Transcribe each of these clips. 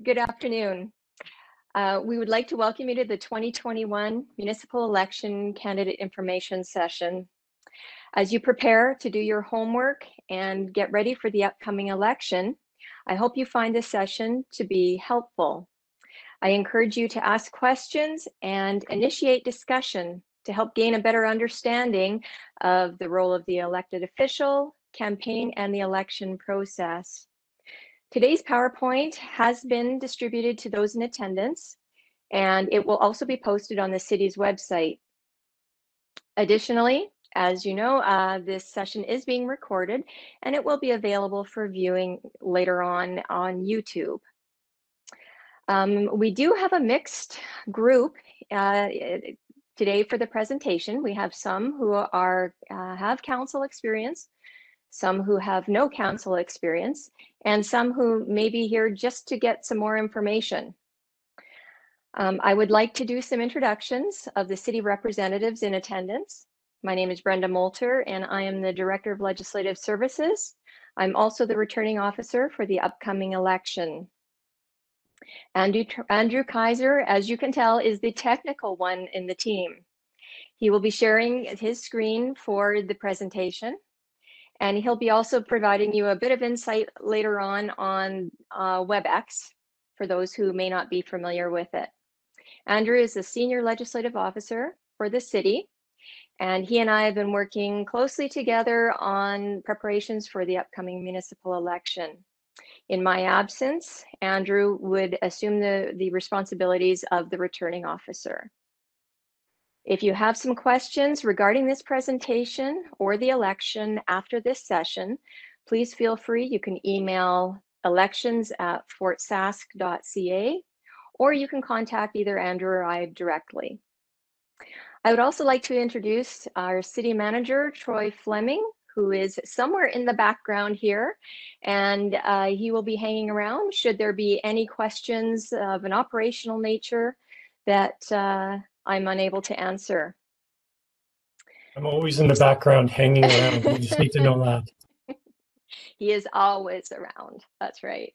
Good afternoon. Uh, we would like to welcome you to the 2021 municipal election candidate information session. As you prepare to do your homework and get ready for the upcoming election, I hope you find this session to be helpful. I encourage you to ask questions and initiate discussion to help gain a better understanding of the role of the elected official, campaign, and the election process. Today's PowerPoint has been distributed to those in attendance, and it will also be posted on the city's website. Additionally, as you know, uh, this session is being recorded and it will be available for viewing later on on YouTube. Um, we do have a mixed group uh, today for the presentation. We have some who are uh, have council experience, some who have no council experience, and some who may be here just to get some more information. Um, I would like to do some introductions of the city representatives in attendance. My name is Brenda Moulter, and I am the Director of Legislative Services. I'm also the returning officer for the upcoming election. Andrew, Andrew Kaiser, as you can tell, is the technical one in the team. He will be sharing his screen for the presentation. And he'll be also providing you a bit of insight later on on uh, WebEx for those who may not be familiar with it. Andrew is the Senior Legislative Officer for the city, and he and I have been working closely together on preparations for the upcoming municipal election. In my absence, Andrew would assume the, the responsibilities of the returning officer. If you have some questions regarding this presentation or the election after this session, please feel free. You can email elections at fortsask.ca or you can contact either Andrew or I directly. I would also like to introduce our city manager, Troy Fleming, who is somewhere in the background here, and uh, he will be hanging around should there be any questions of an operational nature that uh, I'm unable to answer. I'm always in the background hanging around. You just need to know that. he is always around. That's right.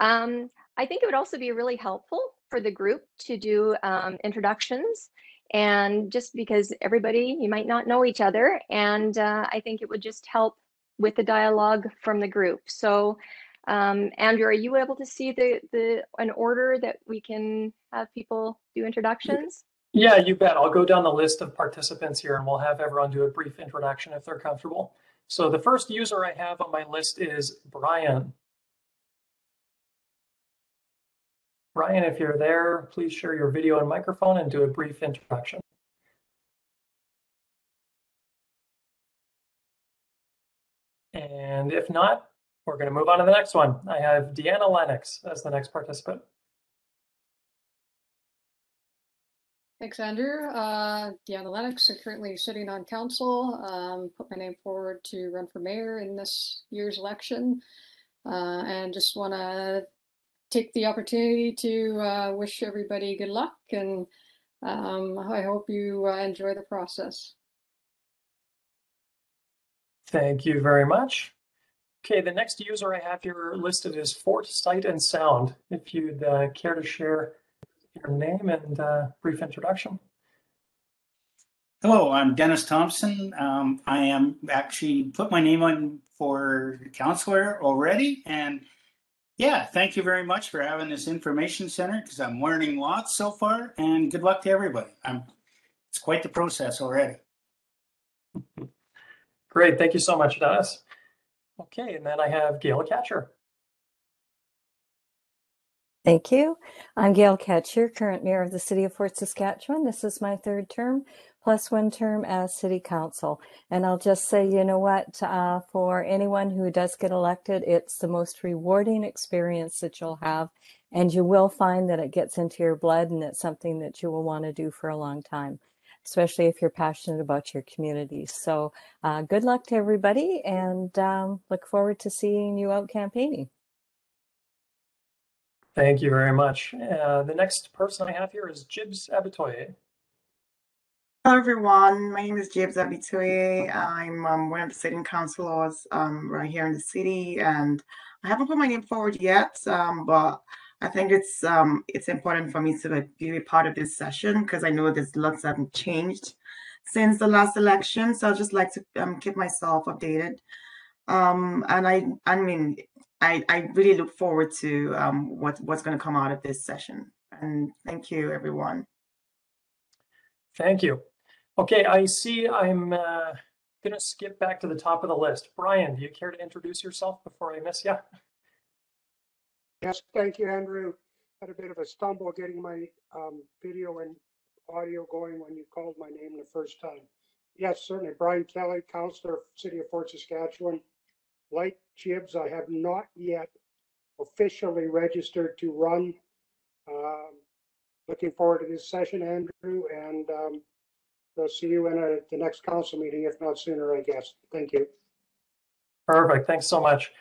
Um, I think it would also be really helpful for the group to do um, introductions and just because everybody, you might not know each other. And uh, I think it would just help with the dialogue from the group. So um, Andrew, are you able to see the, the an order that we can have people do introductions? Yeah, you bet. I'll go down the list of participants here and we'll have everyone do a brief introduction if they're comfortable. So the first user I have on my list is Brian. Brian, if you're there, please share your video and microphone and do a brief introduction. And if not, we're going to move on to the next one. I have Deanna Lennox as the next participant. Thanks, Andrew. Uh, Deanna Lennox, I'm currently sitting on council. Um, put my name forward to run for mayor in this year's election. Uh, and just want to take the opportunity to uh, wish everybody good luck and um, I hope you uh, enjoy the process. Thank you very much. Okay, the next user I have here listed is Fort Sight and Sound. If you'd uh, care to share your name and uh, brief introduction. Hello, I'm Dennis Thompson. Um, I am actually put my name on for counselor already and yeah, thank you very much for having this information center because I'm learning lots so far and good luck to everybody. I'm, it's quite the process already. Great, thank you so much, Dennis. Okay, and then I have Gale Katchur. Thank you. I'm Gale Katchur, current mayor of the city of Fort Saskatchewan. This is my third term plus one term as city council. And I'll just say, you know what, uh, for anyone who does get elected, it's the most rewarding experience that you'll have. And you will find that it gets into your blood and it's something that you will want to do for a long time, especially if you're passionate about your community. So uh, good luck to everybody and um, look forward to seeing you out campaigning. Thank you very much. Uh, the next person I have here is Jibs Abitoye. Hello everyone, my name is James Abitoye. I'm um, one of the sitting councilors um, right here in the city and I haven't put my name forward yet, um, but I think it's um it's important for me to be a part of this session because I know there's lots that have changed since the last election. So I'd just like to um, keep myself updated. Um, and I I mean I I really look forward to um what what's going to come out of this session. And thank you everyone. Thank you. Okay, I see I'm uh, going to skip back to the top of the list. Brian, do you care to introduce yourself before I miss you? Yes, thank you, Andrew. Had a bit of a stumble getting my um, video and audio going when you called my name the first time. Yes, certainly. Brian Kelly, Councillor, City of Fort Saskatchewan. Like Jibs, I have not yet officially registered to run. Um, looking forward to this session, Andrew, and um, we'll see you in a, the next council meeting, if not sooner, I guess. Thank you. Perfect. Thanks so much.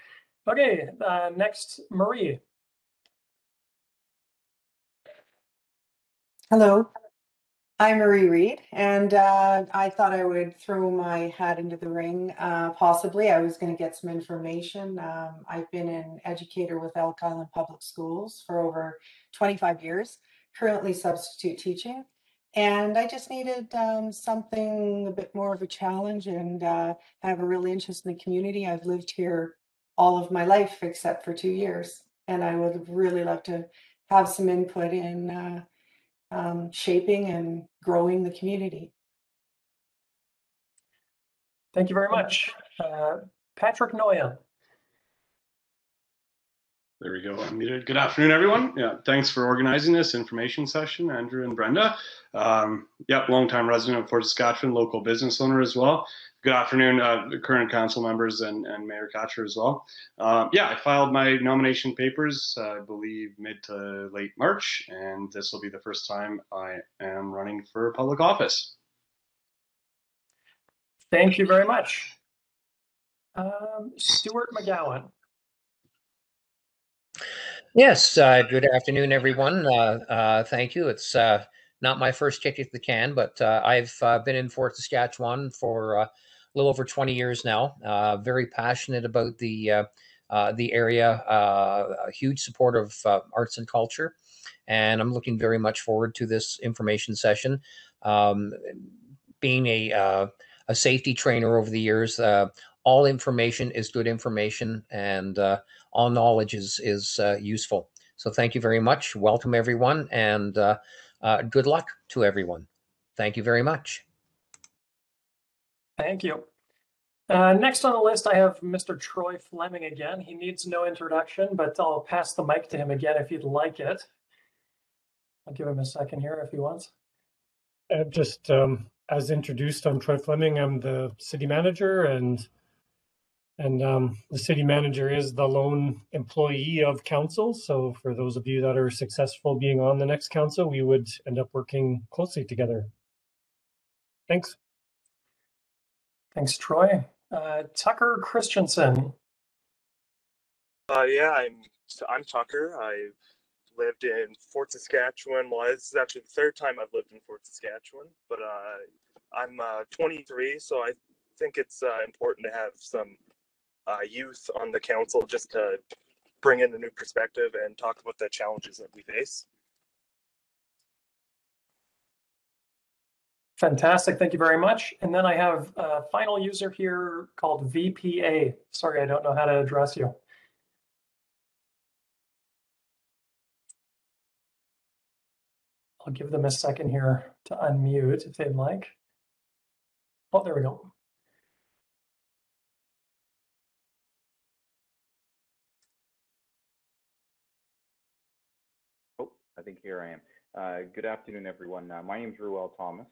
Okay, uh, next, Marie. Hello, I'm Marie Reed, and uh, I thought I would throw my hat into the ring. Uh, possibly, I was going to get some information. Um, I've been an educator with Elk Island Public Schools for over 25 years, currently substitute teaching, and I just needed um, something a bit more of a challenge and uh, have a real interest in the community. I've lived here all of my life except for two years, and I would really love to have some input in uh, um, shaping and growing the community. Thank you very much. Uh, Patrick Noyan. There we go. Unmuted. Good afternoon, everyone. Yeah, thanks for organizing this information session, Andrew and Brenda. Um, yep, longtime resident of Fort Saskatchewan, local business owner as well. Good afternoon, uh, current council members and, and Mayor Katchur as well. Uh, yeah, I filed my nomination papers, uh, I believe, mid to late March, and this will be the first time I am running for public office. Thank you very much. Um, Stuart McGowan. Yes, uh, good afternoon, everyone. Uh, uh, thank you. It's uh, not my first kick at the can, but uh, I've uh, been in Fort Saskatchewan for a little over 20 years now. very passionate about the the area. a huge supporter of arts and culture, and I'm looking very much forward to this information session. Um, being a a safety trainer over the years, all information is good information, and all knowledge is is uh, useful. So thank you very much. Welcome everyone, and uh, uh, good luck to everyone. Thank you very much. Thank you. Uh, next on the list, I have Mr. Troy Fleming again. He needs no introduction, but I'll pass the mic to him again if you'd like it. I'll give him a second here if he wants. Uh, just um, as introduced, I'm Troy Fleming. I'm the city manager and and um, the city manager is the lone employee of council. So for those of you that are successful being on the next council, we would end up working closely together. Thanks. Thanks, Troy. Uh, Tucker Christensen. Uh, yeah, I'm I'm Tucker. I've lived in Fort Saskatchewan. Well, this is actually the third time I've lived in Fort Saskatchewan, but uh, I'm uh, 23, so I think it's uh, important to have some uh, youth on the council just to bring in a new perspective and talk about the challenges that we face. Fantastic. Thank you very much. And then I have a final user here called VPA. Sorry, I don't know how to address you. I'll give them a second here to unmute if they'd like. Oh, there we go. Oh, I think here I am. Uh, good afternoon, everyone. Uh, my name is Ruel Thomas,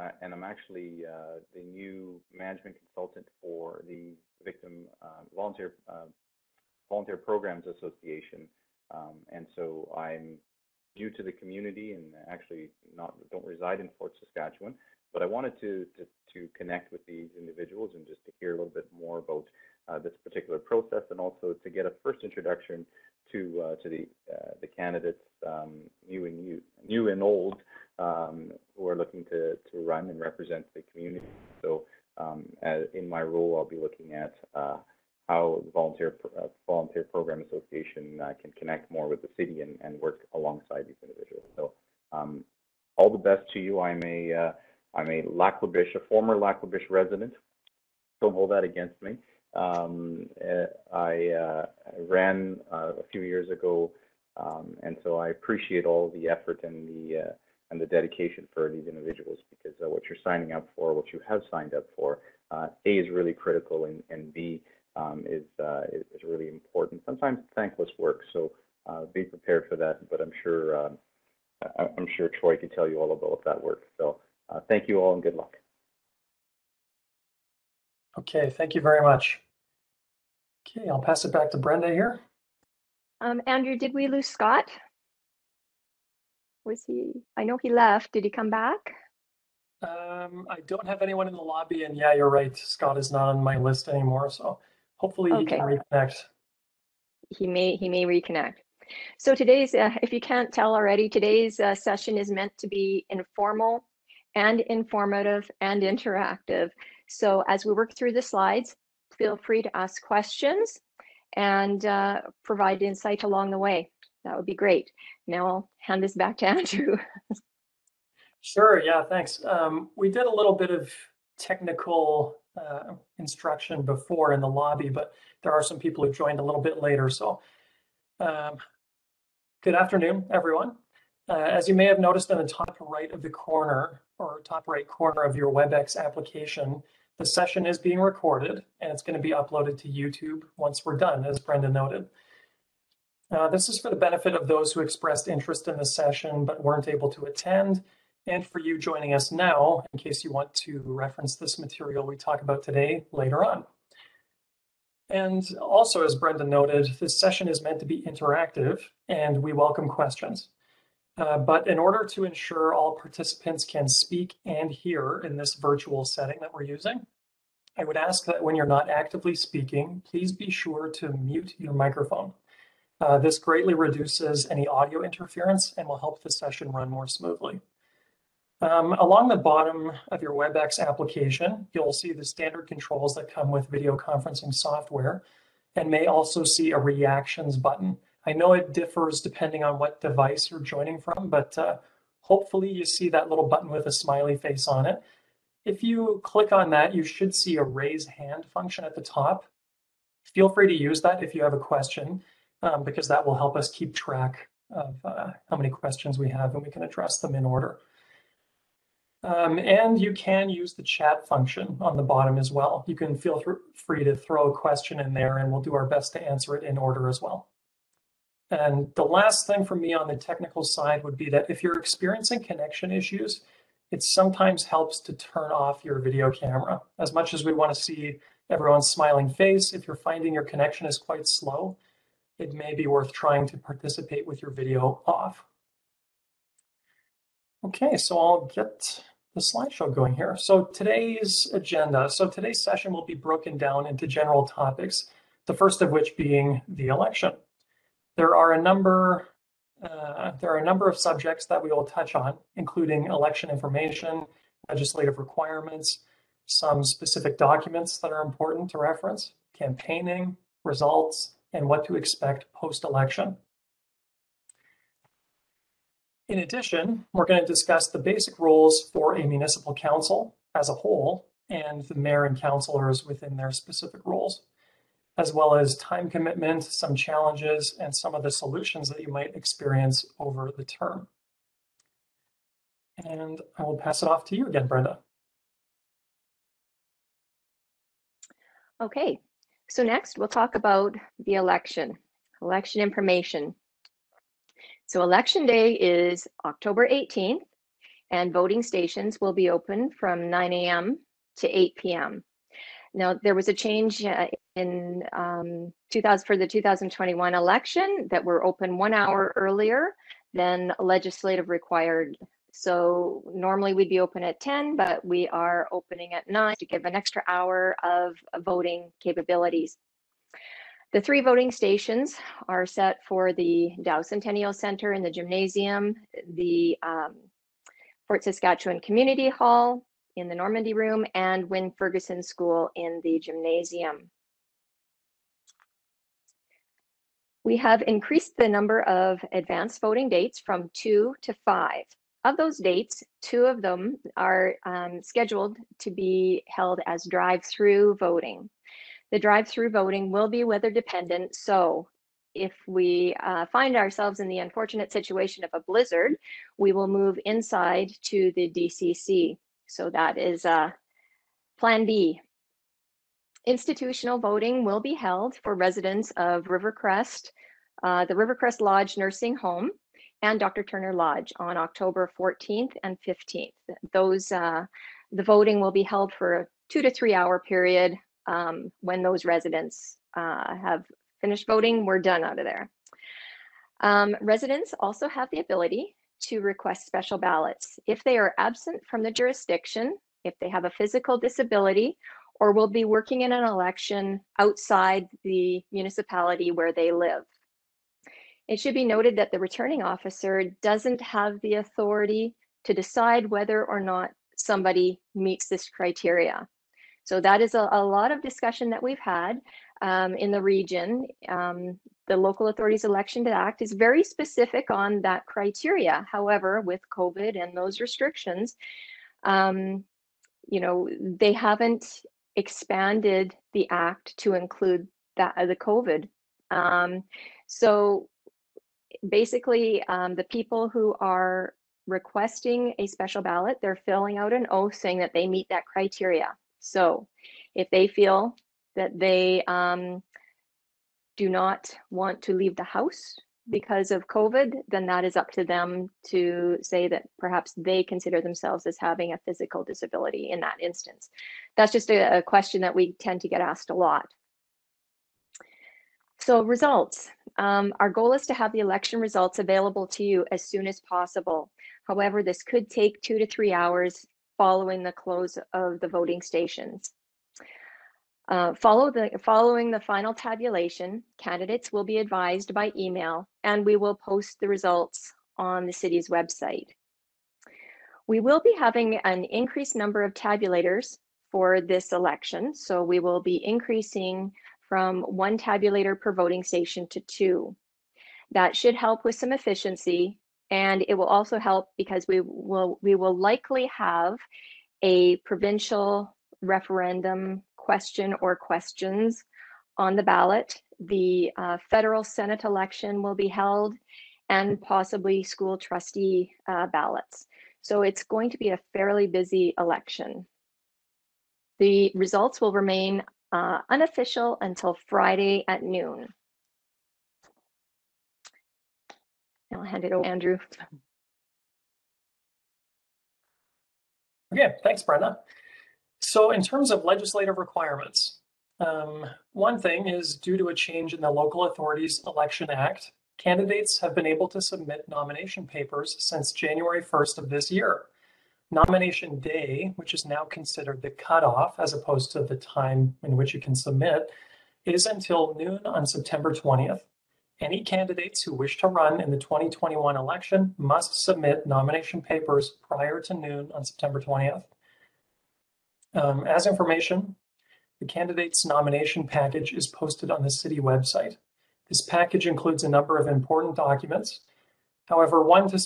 uh, and I'm actually uh, the new management consultant for the Victim uh, Volunteer uh, Volunteer Programs Association. Um, and so I'm new to the community and actually not don't reside in Fort Saskatchewan, but I wanted to, to, to connect with these individuals and just to hear a little bit more about this particular process and also to get a first introduction to uh, to the uh, the candidates, um, new and new, new and old, um, who are looking to to run and represent the community. So, um, as, in my role, I'll be looking at uh, how the Volunteer uh, Volunteer Program Association uh, can connect more with the city and, and work alongside these individuals. So um, all the best to you. I'm a uh, I'm a Lac La Biche, a former Lac La Biche resident. Don't hold that against me. Um, uh, I, uh, ran uh, a few years ago, um, and so I appreciate all the effort and the uh, and the dedication for these individuals because uh, what you're signing up for, what you have signed up for, uh, A is really critical and, and B um, is, is, is really important. Sometimes thankless work, so be prepared for that. But I'm sure I'm sure Troy can tell you all about that work. So thank you all and good luck. Okay, thank you very much. Okay, I'll pass it back to Brenda here. Um, Andrew, did we lose Scott? Was he, I know he left. Did he come back? Um, I don't have anyone in the lobby, and yeah, you're right. Scott is not on my list anymore, so hopefully he Okay. can reconnect. He may, he may reconnect. So today's, uh, if you can't tell already, today's uh, session is meant to be informal and informative and interactive. So as we work through the slides, feel free to ask questions and uh, provide insight along the way. That would be great. Now I'll hand this back to Andrew. Sure, yeah, thanks. Um, we did a little bit of technical uh, instruction before in the lobby, but there are some people who joined a little bit later. So, um, good afternoon, everyone. Uh, as you may have noticed in the top right of the corner or top right corner of your WebEx application, the session is being recorded and it's going to be uploaded to YouTube once we're done, as Brenda noted. Uh, this is for the benefit of those who expressed interest in the session but weren't able to attend, and for you joining us now in case you want to reference this material we talk about today later on. And also, as Brenda noted, this session is meant to be interactive and we welcome questions. Uh, but in order to ensure all participants can speak and hear in this virtual setting that we're using, I would ask that when you're not actively speaking, please be sure to mute your microphone. Uh, this greatly reduces any audio interference and will help the session run more smoothly. Um, along the bottom of your WebEx application, you'll see the standard controls that come with video conferencing software and may also see a reactions button. I know it differs depending on what device you're joining from, but uh, hopefully you see that little button with a smiley face on it. If you click on that, you should see a raise hand function at the top. Feel free to use that if you have a question, um, because that will help us keep track of uh, how many questions we have and we can address them in order. Um, and you can use the chat function on the bottom as well. You can feel free to throw a question in there and we'll do our best to answer it in order as well. And the last thing for me on the technical side would be that if you're experiencing connection issues, it sometimes helps to turn off your video camera. As much as we want to see everyone's smiling face, if you're finding your connection is quite slow, it may be worth trying to participate with your video off. Okay, so I'll get the slideshow going here. So today's agenda. So today's session will be broken down into general topics, the first of which being the election. There are a number uh, there are a number of subjects that we will touch on, including election information, legislative requirements, some specific documents that are important to reference, campaigning, results, and what to expect post-election. In addition, we're going to discuss the basic roles for a municipal council as a whole and the mayor and councilors within their specific roles as well as time commitment, some challenges, and some of the solutions that you might experience over the term. And I will pass it off to you again, Brenda. Okay, so next we'll talk about the election, election information. So election day is October 18th and voting stations will be open from 9 a.m. to 8 p.m. Now, there was a change uh, in um, 2000 for the 2021 election that were open one hour earlier than legislative required. So normally we'd be open at 10, but we are opening at 9 to give an extra hour of voting capabilities. The three voting stations are set for the Dow Centennial Center in the gymnasium, the um, Fort Saskatchewan Community Hall, in the Normandy Room and Win Ferguson School in the gymnasium. We have increased the number of advanced voting dates from two to five. Of those dates, two of them are um, scheduled to be held as drive-through voting. The drive-through voting will be weather dependent, so if we uh, find ourselves in the unfortunate situation of a blizzard, we will move inside to the DCC. So that is uh, Plan B. Institutional voting will be held for residents of Rivercrest, uh, the Rivercrest Lodge Nursing Home, and Dr. Turner Lodge on October 14th and 15th. Those, uh, the voting will be held for a two to three hour period um, when those residents uh, have finished voting, we're done out of there. Um, residents also have the ability to request special ballots if they are absent from the jurisdiction, if they have a physical disability, or will be working in an election outside the municipality where they live. It should be noted that the returning officer doesn't have the authority to decide whether or not somebody meets this criteria. So that is a, a lot of discussion that we've had um, in the region. Um, the Local Authorities Election Act is very specific on that criteria. However, with COVID and those restrictions, um, you know, they haven't expanded the act to include that the COVID. Um, so basically, um, the people who are requesting a special ballot, they're filling out an oath saying that they meet that criteria. So if they feel that they um, do not want to leave the house because of COVID, then that is up to them to say that perhaps they consider themselves as having a physical disability in that instance. That's just a, a question that we tend to get asked a lot. So results. Um, our goal is to have the election results available to you as soon as possible. However, this could take two to three hours following the close of the voting stations. Uh, follow the, following the final tabulation, candidates will be advised by email and we will post the results on the city's website. We will be having an increased number of tabulators for this election. So we will be increasing from one tabulator per voting station to two. That should help with some efficiency and it will also help because we will we will likely have a provincial referendum question or questions on the ballot. The uh, federal Senate election will be held and possibly school trustee uh, ballots. So it's going to be a fairly busy election. The results will remain uh, unofficial until Friday at noon. I'll hand it over to Andrew. Okay, thanks, Brenda. So in terms of legislative requirements, um, one thing is due to a change in the Local Authorities Election Act, candidates have been able to submit nomination papers since January 1st of this year. Nomination day, which is now considered the cutoff as opposed to the time in which you can submit, is until noon on September 20th. Any candidates who wish to run in the 2021 election must submit nomination papers prior to noon on September 20th. Um, as information, the candidate's nomination package is posted on the city website. This package includes a number of important documents. However, one to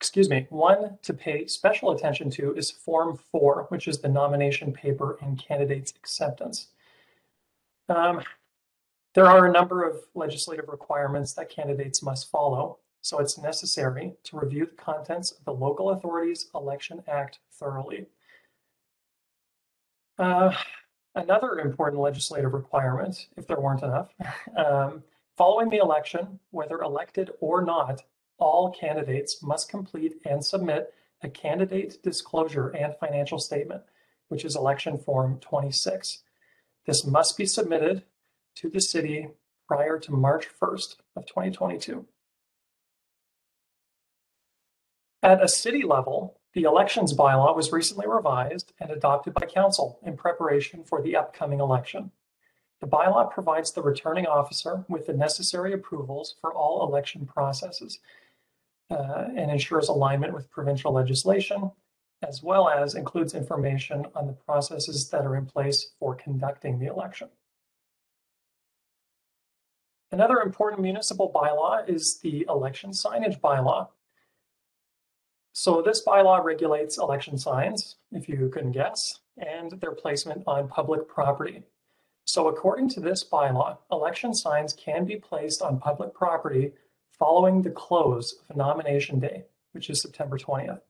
excuse me, one to pay special attention to is Form 4, which is the nomination paper and candidate's acceptance. Um, there are a number of legislative requirements that candidates must follow, so it's necessary to review the contents of the Local Authorities Election Act thoroughly. Uh, another important legislative requirement, if there weren't enough, um, following the election, whether elected or not, all candidates must complete and submit a candidate disclosure and financial statement, which is election form 26. This must be submitted to the city prior to March 1st of 2022. At a city level, the elections bylaw was recently revised and adopted by council in preparation for the upcoming election. The bylaw provides the returning officer with the necessary approvals for all election processes uh, and ensures alignment with provincial legislation, as well as includes information on the processes that are in place for conducting the election. Another important municipal bylaw is the election signage bylaw. So this bylaw regulates election signs, if you couldn't guess, and their placement on public property. So according to this bylaw, election signs can be placed on public property following the close of nomination day, which is September 20th.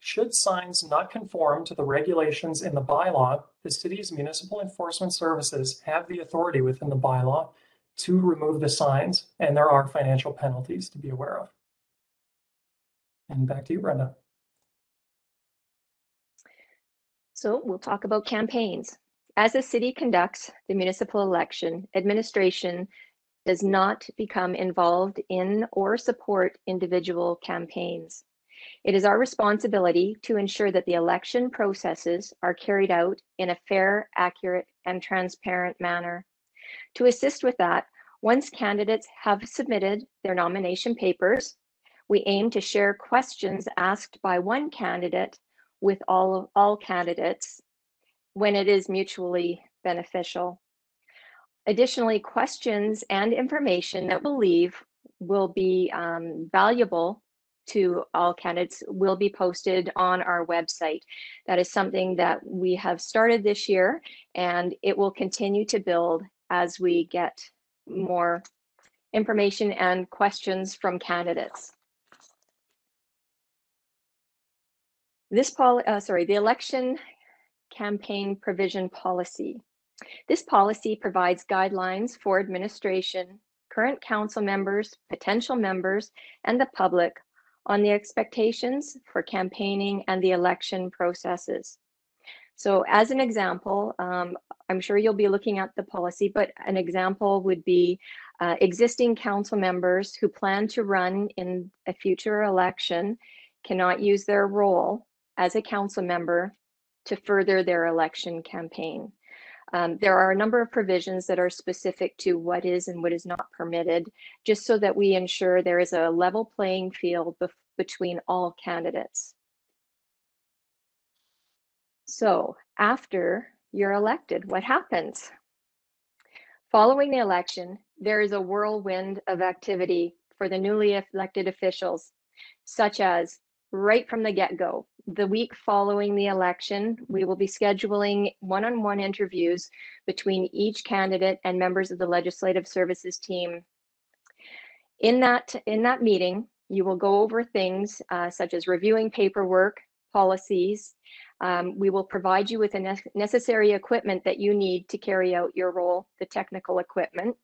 Should signs not conform to the regulations in the bylaw, the city's municipal enforcement services have the authority within the bylaw to remove the signs, and there are financial penalties to be aware of. And back to you, Brenda. So we'll talk about campaigns. As the city conducts the municipal election, administration does not become involved in or support individual campaigns. It is our responsibility to ensure that the election processes are carried out in a fair, accurate, and transparent manner. To assist with that, once candidates have submitted their nomination papers, we aim to share questions asked by one candidate with all, all candidates when it is mutually beneficial. Additionally, questions and information that we believe will be um, valuable to all candidates will be posted on our website. That is something that we have started this year and it will continue to build as we get more information and questions from candidates. This pol uh, sorry, the election campaign provision policy. This policy provides guidelines for administration, current council members, potential members, and the public on the expectations for campaigning and the election processes. So as an example, um, I'm sure you'll be looking at the policy, but an example would be uh, existing council members who plan to run in a future election cannot use their role as a council member to further their election campaign. Um, there are a number of provisions that are specific to what is and what is not permitted, just so that we ensure there is a level playing field bef- between all candidates. So after you're elected, what happens? Following the election, there is a whirlwind of activity for the newly elected officials, such as right from the get-go. The week following the election, we will be scheduling one-on-one interviews between each candidate and members of the Legislative Services team. In that, in that meeting, you will go over things uh, such as reviewing paperwork, policies. Um, we will provide you with the ne necessary equipment that you need to carry out your role, the technical equipment.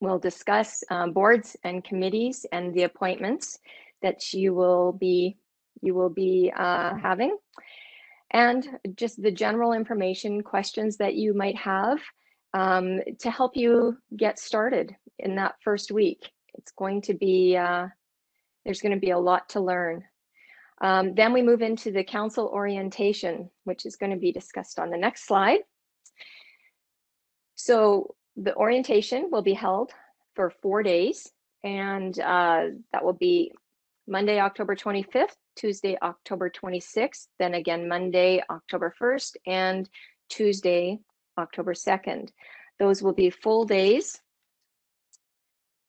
We'll discuss um, boards and committees and the appointments that you will be you will be uh, having and just the general information questions that you might have um, to help you get started in that first week. It's going to be, uh, there's going to be a lot to learn. Um, then we move into the council orientation, which is going to be discussed on the next slide. So the orientation will be held for four days, and uh, that will be Monday, October 25th, Tuesday, October 26th, then again Monday, October 1st, and Tuesday, October 2nd. Those will be full days.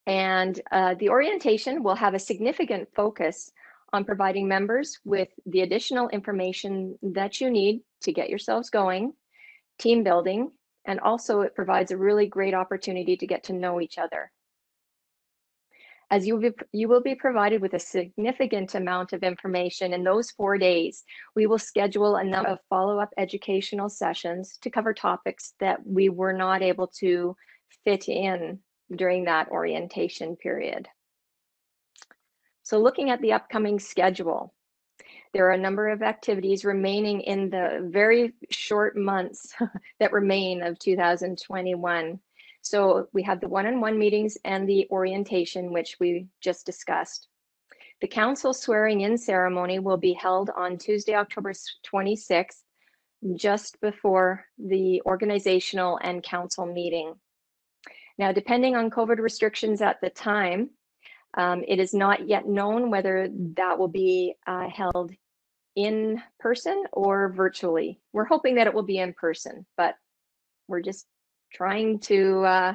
And uh, the orientation will have a significant focus on providing members with the additional information that you need to get yourselves going, team building, and also it provides a really great opportunity to get to know each other as you will, be, you will be provided with a significant amount of information in those four days. We will schedule a number of follow-up educational sessions to cover topics that we were not able to fit in during that orientation period. So looking at the upcoming schedule, there are a number of activities remaining in the very short months that remain of 2021. So we have the one-on-one meetings and the orientation, which we just discussed. The council swearing in ceremony will be held on Tuesday, October 26th, just before the organizational and council meeting. Now, depending on COVID restrictions at the time, um, it is not yet known whether that will be uh, held in person or virtually. We're hoping that it will be in person, but we're just trying to uh,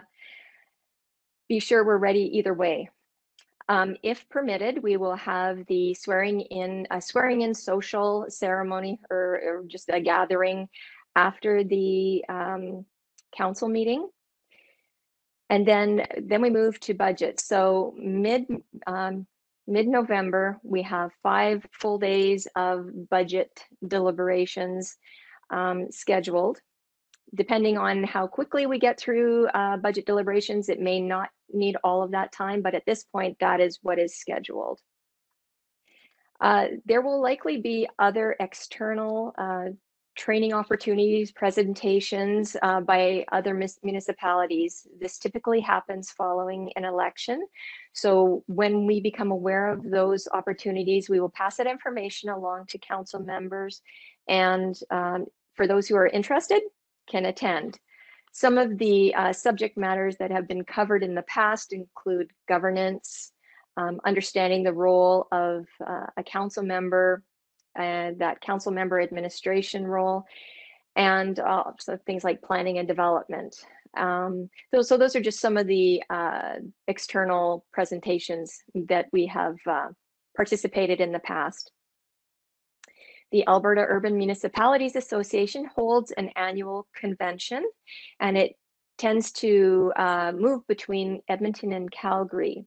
be sure we're ready either way. Um, if permitted, we will have the swearing in, a swearing in social ceremony or, or just a gathering after the um, council meeting. And then, then we move to budget. So mid, um, mid-November, we have five full days of budget deliberations um, scheduled. Depending on how quickly we get through uh, budget deliberations, it may not need all of that time, but at this point, that is what is scheduled. Uh, there will likely be other external uh, training opportunities, presentations uh, by other municipalities. This typically happens following an election. So when we become aware of those opportunities, we will pass that information along to council members. And um, for those who are interested, can attend. Some of the uh, subject matters that have been covered in the past include governance, um, understanding the role of uh, a council member, and that council member administration role, and uh, so things like planning and development. Um, so, so those are just some of the uh, external presentations that we have uh, participated in the past. The Alberta Urban Municipalities Association holds an annual convention and it tends to uh, move between Edmonton and Calgary.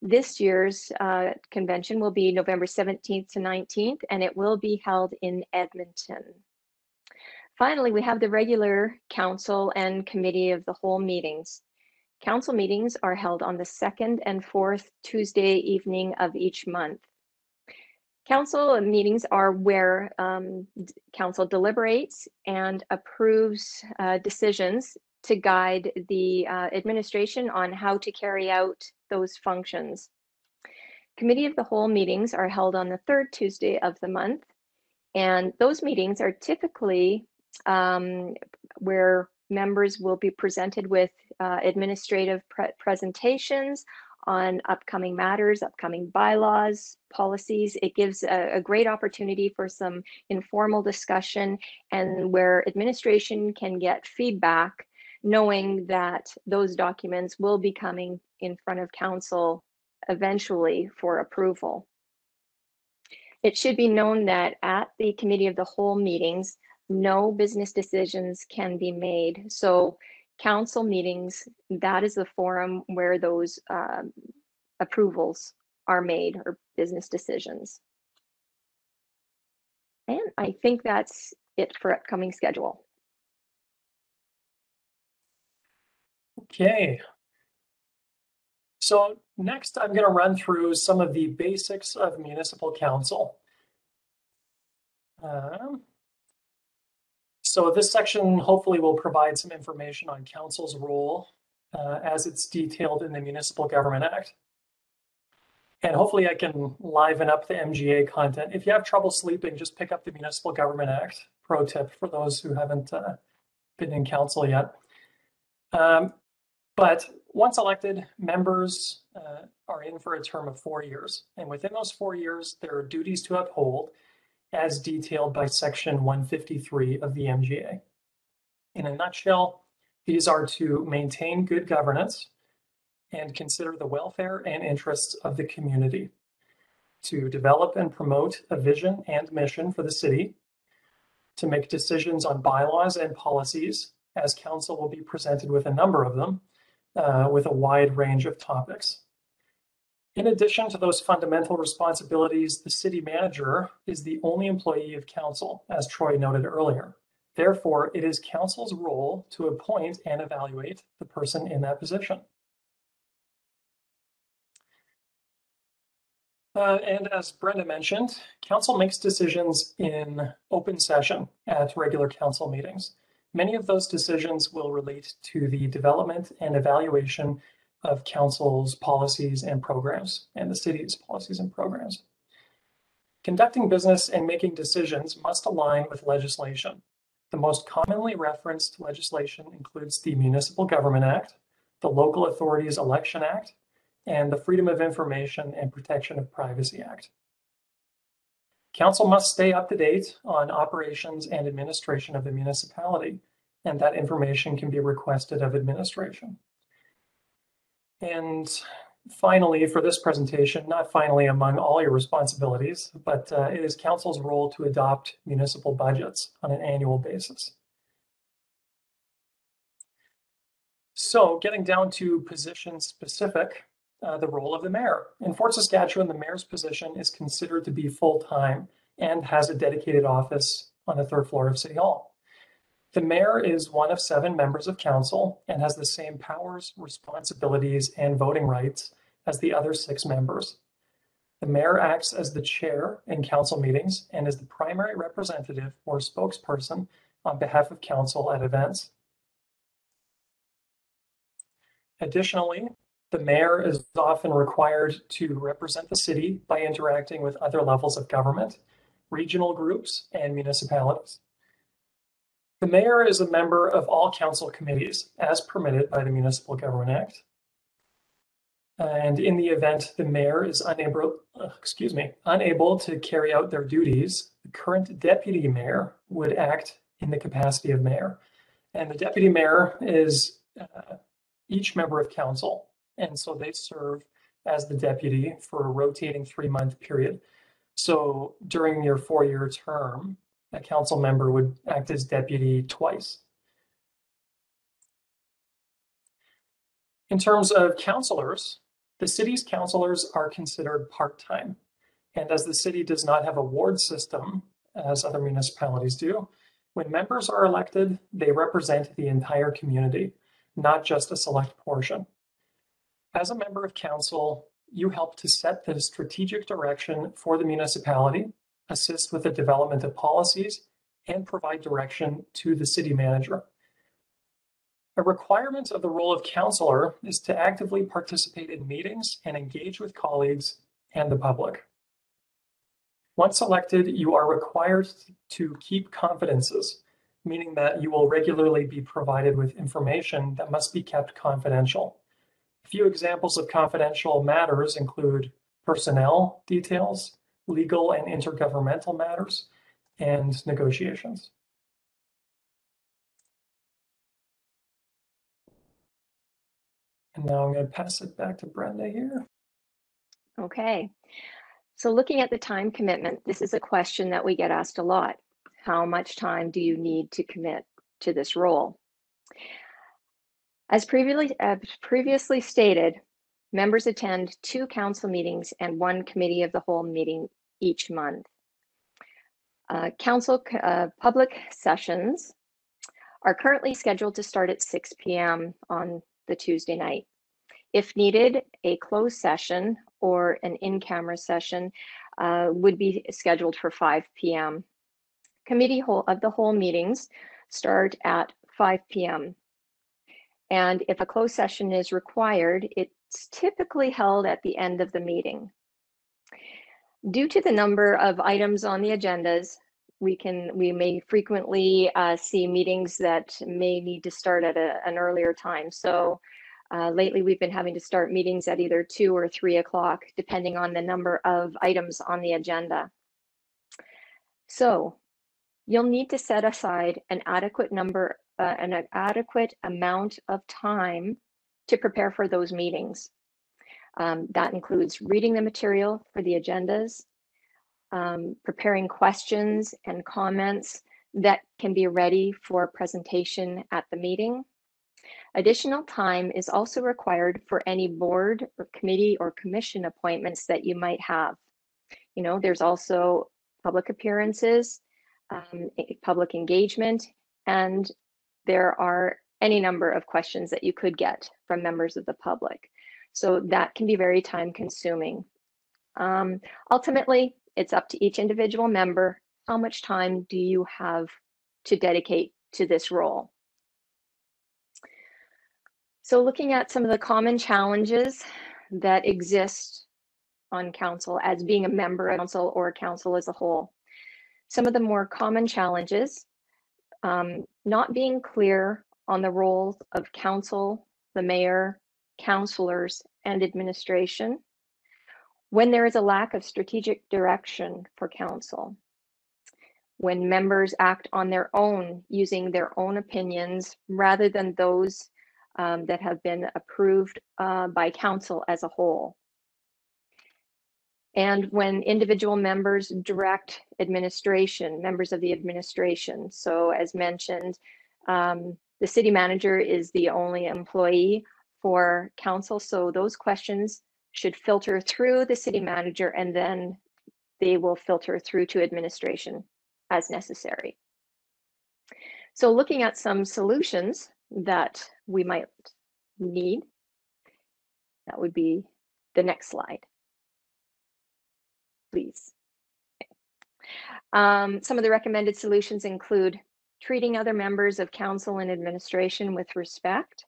This year's uh, convention will be November 17th to 19th, and it will be held in Edmonton. Finally, we have the regular council and committee of the whole meetings. Council meetings are held on the second and fourth Tuesday evening of each month. Council meetings are where um, council deliberates and approves uh, decisions to guide the uh, administration on how to carry out those functions. Committee of the whole meetings are held on the third Tuesday of the month. And those meetings are typically um, where members will be presented with uh, administrative pre presentations on upcoming matters, upcoming bylaws, policies. It gives a, a, great opportunity for some informal discussion and mm-hmm. where administration can get feedback knowing that those documents will be coming in front of council eventually for approval. It should be known that at the committee of the whole meetings, no business decisions can be made. So council meetings, that is the forum where those um, approvals are made or business decisions. And I think that's it for upcoming schedule. Okay. So next, I'm going to run through some of the basics of municipal council. Um, so this section hopefully will provide some information on council's role uh, as it's detailed in the Municipal Government Act. And hopefully I can liven up the MGA content. If you have trouble sleeping, just pick up the Municipal Government Act. Pro tip for those who haven't uh, been in council yet. Um, but once elected, members uh, are in for a term of four years. And within those four years, there are duties to uphold as detailed by Section 153 of the MGA. In a nutshell, these are to maintain good governance and consider the welfare and interests of the community, to develop and promote a vision and mission for the city, to make decisions on bylaws and policies, as council will be presented with a number of them, uh, with a wide range of topics. In addition to those fundamental responsibilities, the city manager is the only employee of council, as Troy noted earlier. Therefore, it is council's role to appoint and evaluate the person in that position. Uh, and as Brenda mentioned, council makes decisions in open session at regular council meetings. Many of those decisions will relate to the development and evaluation of council's policies and programs and the city's policies and programs. Conducting business and making decisions must align with legislation. The most commonly referenced legislation includes the Municipal Government Act, the Local Authorities Election Act, and the Freedom of Information and Protection of Privacy Act. Council must stay up to date on operations and administration of the municipality, and that information can be requested of administration. And finally, for this presentation, not finally among all your responsibilities, but uh, it is council's role to adopt municipal budgets on an annual basis. So getting down to position specific, uh, the role of the mayor. In Fort Saskatchewan, the mayor's position is considered to be full-time and has a dedicated office on the third floor of City Hall. The mayor is one of seven members of council and has the same powers, responsibilities, and voting rights as the other six members. The mayor acts as the chair in council meetings and is the primary representative or spokesperson on behalf of council at events. Additionally, the mayor is often required to represent the city by interacting with other levels of government, regional groups, and municipalities. The mayor is a member of all council committees as permitted by the Municipal Government Act. And in the event the mayor is unable, excuse me, unable to carry out their duties, the current deputy mayor would act in the capacity of mayor. And the deputy mayor is uh, each member of council. And so they serve as the deputy for a rotating three month period. So during your four year term, a council member would act as deputy twice. In terms of councilors, the city's councilors are considered part-time. And as the city does not have a ward system, as other municipalities do, when members are elected, they represent the entire community, not just a select portion. As a member of council, you help to set the strategic direction for the municipality, assist with the development of policies, and provide direction to the city manager. A requirement of the role of councillor is to actively participate in meetings and engage with colleagues and the public. Once elected, you are required to keep confidences, meaning that you will regularly be provided with information that must be kept confidential. A few examples of confidential matters include personnel details, legal and intergovernmental matters, and negotiations. And now I'm going to pass it back to Brenda here. Okay. So looking at the time commitment, this is a question that we get asked a lot. How much time do you need to commit to this role? As previously, uh, previously stated, members attend two council meetings and one committee of the whole meeting each month. Uh, council uh, public sessions are currently scheduled to start at 6 p.m. on the Tuesday night. If needed, a closed session or an in-camera session uh, would be scheduled for 5 p.m. Committee of the whole meetings start at 5 p.m. And if a closed session is required, it's typically held at the end of the meeting. Due to the number of items on the agendas, we can we may frequently uh, see meetings that may need to start at a, an earlier time. So uh, lately, we've been having to start meetings at either two or three o'clock, depending on the number of items on the agenda. So you'll need to set aside an adequate number, uh, an adequate amount of time to prepare for those meetings. Um, that includes reading the material for the agendas, um, preparing questions and comments that can be ready for presentation at the meeting. Additional time is also required for any board or committee or commission appointments that you might have. You know, there's also public appearances, um, public engagement, and there are any number of questions that you could get from members of the public. So that can be very time consuming. Um, ultimately, it's up to each individual member. How much time do you have to dedicate to this role? So looking at some of the common challenges that exist on council as being a member of council or council as a whole. Some of the more common challenges, um, not being clear on the roles of council, the mayor, councilors, and administration. When there is a lack of strategic direction for council, when members act on their own using their own opinions rather than those um, that have been approved uh, by council as a whole. And when individual members direct administration, members of the administration. So as mentioned, um, the city manager is the only employee for council. So those questions should filter through the city manager and then they will filter through to administration as necessary. So looking at some solutions that we might need, that would be the next slide please. Um, some of the recommended solutions include treating other members of council and administration with respect,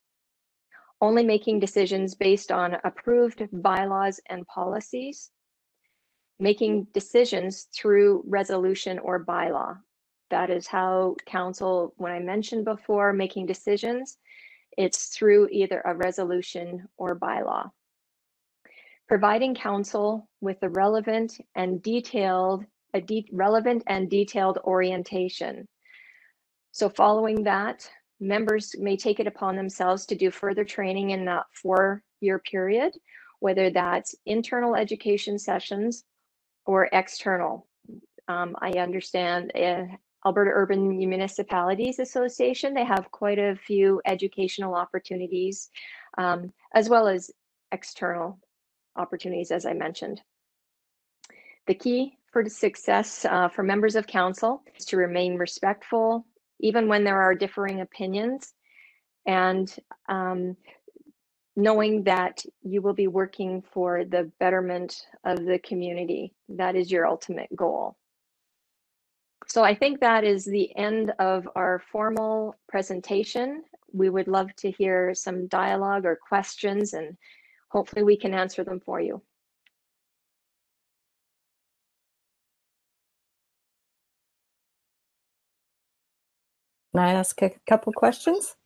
only making decisions based on approved bylaws and policies, making decisions through resolution or bylaw. That is how council, when I mentioned before, making decisions, it's through either a resolution or bylaw providing council with the relevant and detailed, a de relevant and detailed orientation. So following that, members may take it upon themselves to do further training in that four-year period, whether that's internal education sessions or external. Um, I understand uh, Alberta Urban Municipalities Association, they have quite a few educational opportunities, um, as well as external opportunities, as I mentioned. The key for success uh, for members of council is to remain respectful, even when there are differing opinions, and um, knowing that you will be working for the betterment of the community. That is your ultimate goal. So I think that is the end of our formal presentation. We would love to hear some dialogue or questions and hopefully we can answer them for you. Can I ask a couple questions?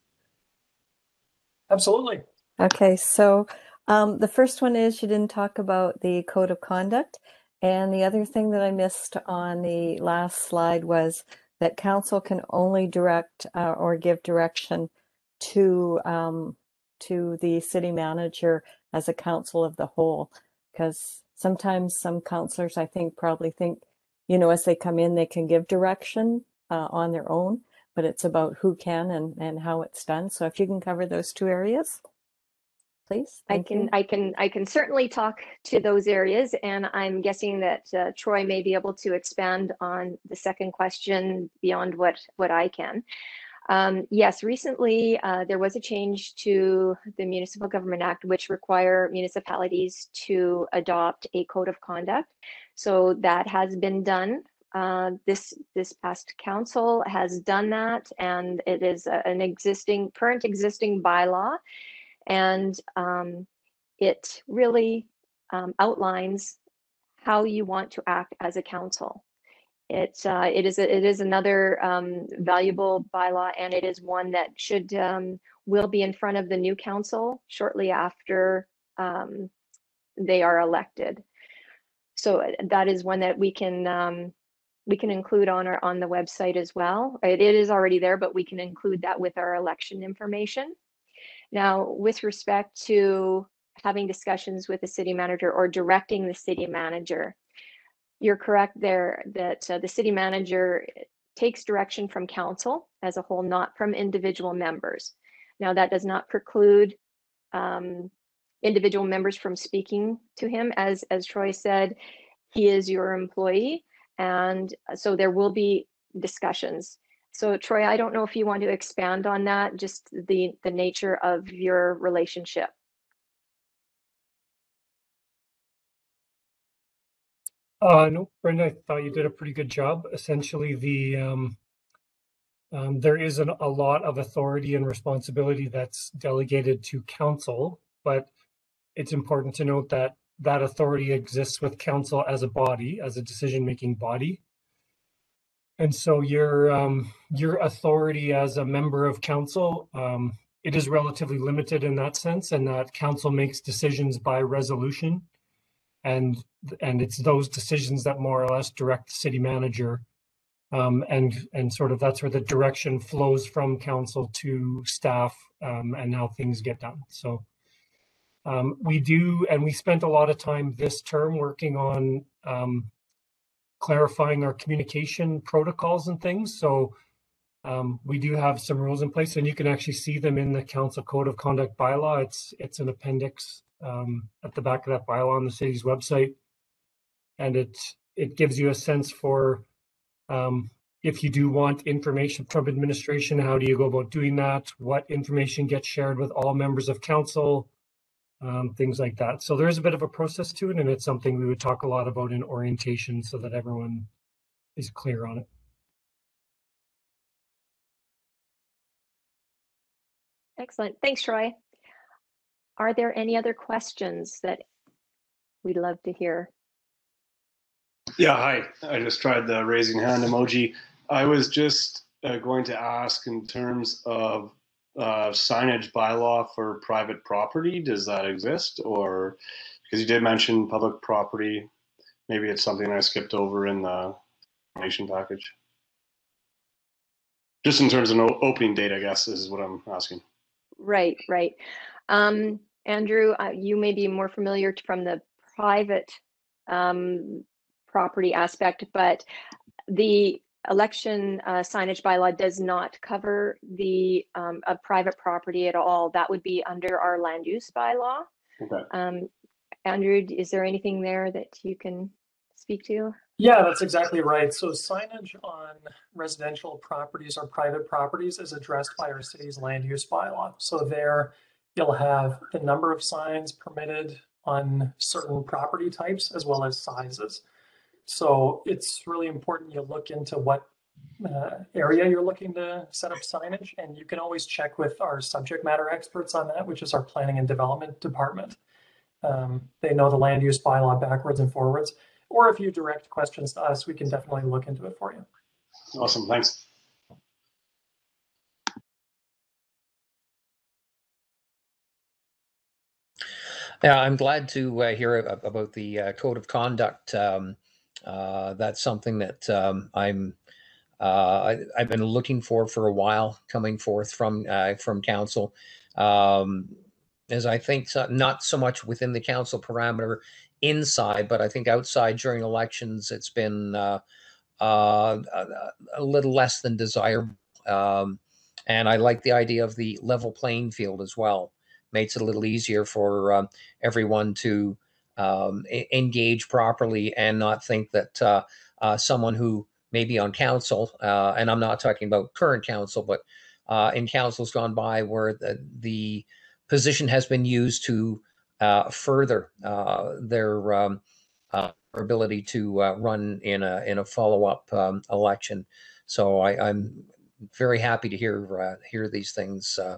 Absolutely. Okay, so um, the first one is you didn't talk about the code of conduct. And the other thing that I missed on the last slide was that council can only direct uh, or give direction to um, to the city manager as a council of the whole because sometimes some councilors i think probably think you know as they come in they can give direction uh, on their own but it's about who can and, and how it's done so if you can cover those two areas please i can you. i can i can certainly talk to those areas and i'm guessing that uh, troy may be able to expand on the second question beyond what what i can um, yes, recently uh, there was a change to the Municipal Government Act, which require municipalities to adopt a code of conduct. So that has been done. Uh, this this past council has done that, and it is an existing current existing bylaw, and um, it really um, outlines how you want to act as a council. It's uh, it is a, it is another um, valuable bylaw, and it is one that should um, will be in front of the new council shortly after um, they are elected. So uh, that is one that we can um, we can include on our on the website as well. It, it is already there, but we can include that with our election information. Now, with respect to having discussions with the city manager or directing the city manager, you're correct there that uh, the city manager takes direction from council as a whole, not from individual members. Now, that does not preclude um, individual members from speaking to him. As, as Troy said, he is your employee. And uh, so there will be discussions. So Troy, I don't know if you want to expand on that, just the, the nature of your relationship. Uh, no, Brenda, I thought you did a pretty good job. Essentially, the um, um, there is an, a lot of authority and responsibility that's delegated to council, but it's important to note that that authority exists with council as a body, as a decision-making body. And so your um, your authority as a member of council, um, it is relatively limited in that sense, and that council makes decisions by resolution and and it's those decisions that more or less direct the city manager Um, and and sort of that's where the direction flows from council to staff um, and how things get done. So um, we do, and we spent a lot of time this term working on um, clarifying our communication protocols and things. So um, we do have some rules in place, and you can actually see them in the council code of conduct bylaw. It's it's an appendix um, at the back of that bylaw on the city's website, and it it gives you a sense for um, if you do want information from administration, how do you go about doing that? What information gets shared with all members of council? Um, things like that. So there is a bit of a process to it, and it's something we would talk a lot about in orientation so that everyone is clear on it. Excellent. Thanks, Troy. Are there any other questions that we'd love to hear? Yeah, hi. I just tried the raising hand emoji. I was just uh, going to ask in terms of uh, signage bylaw for private property, does that exist? Or, because you did mention public property, maybe it's something I skipped over in the information package. Just in terms of opening date, I guess, is what I'm asking. Right, right. Um, Andrew, uh, you may be more familiar from the private um, property aspect, but the election uh, signage bylaw does not cover the um, of private property at all. That would be under our land use bylaw. Okay. Um, Andrew, is there anything there that you can speak to? Yeah, that's exactly right. So signage on residential properties or private properties is addressed by our city's land use bylaw. So there you'll have the number of signs permitted on certain property types as well as sizes. So it's really important you look into what uh, area you're looking to set up signage, and you can always check with our subject matter experts on that, which is our planning and development department. Um, they know the land use bylaw backwards and forwards. Or if you direct questions to us, we can definitely look into it for you. Awesome. Thanks. Yeah, I'm glad to uh, hear about the uh, code of conduct. Um, uh, that's something that um, I'm uh, I, I've been looking for for a while, coming forth from uh, from council. Um, as I think so, not so much within the council parameter inside, but I think outside during elections, it's been uh, uh, a, a little less than desirable. Um, and I like the idea of the level playing field as well. Makes it a little easier for um, everyone to um, engage properly and not think that uh, uh, someone who may be on council, uh, and I'm not talking about current council, but uh, in councils gone by where the, the position has been used to uh, further uh, their um, ability to run in a in a follow up um, election. So I, I'm very happy to hear uh, hear these things, uh,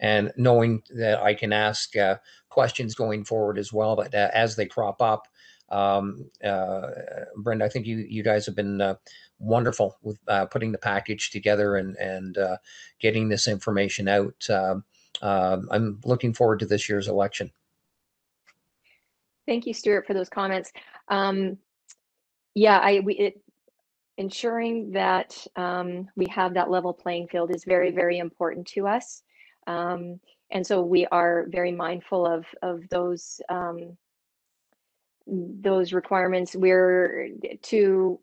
and knowing that I can ask uh, questions going forward as well. But uh, as they crop up, um, uh, Brenda, I think you you guys have been wonderful with putting the package together and and getting this information out. Um, um, I'm looking forward to this year's election. Thank you, Stuart, for those comments. Um, yeah, I we it, ensuring that um, we have that level playing field is very, very important to us. Um, and so we are very mindful of of those um, those requirements. We're to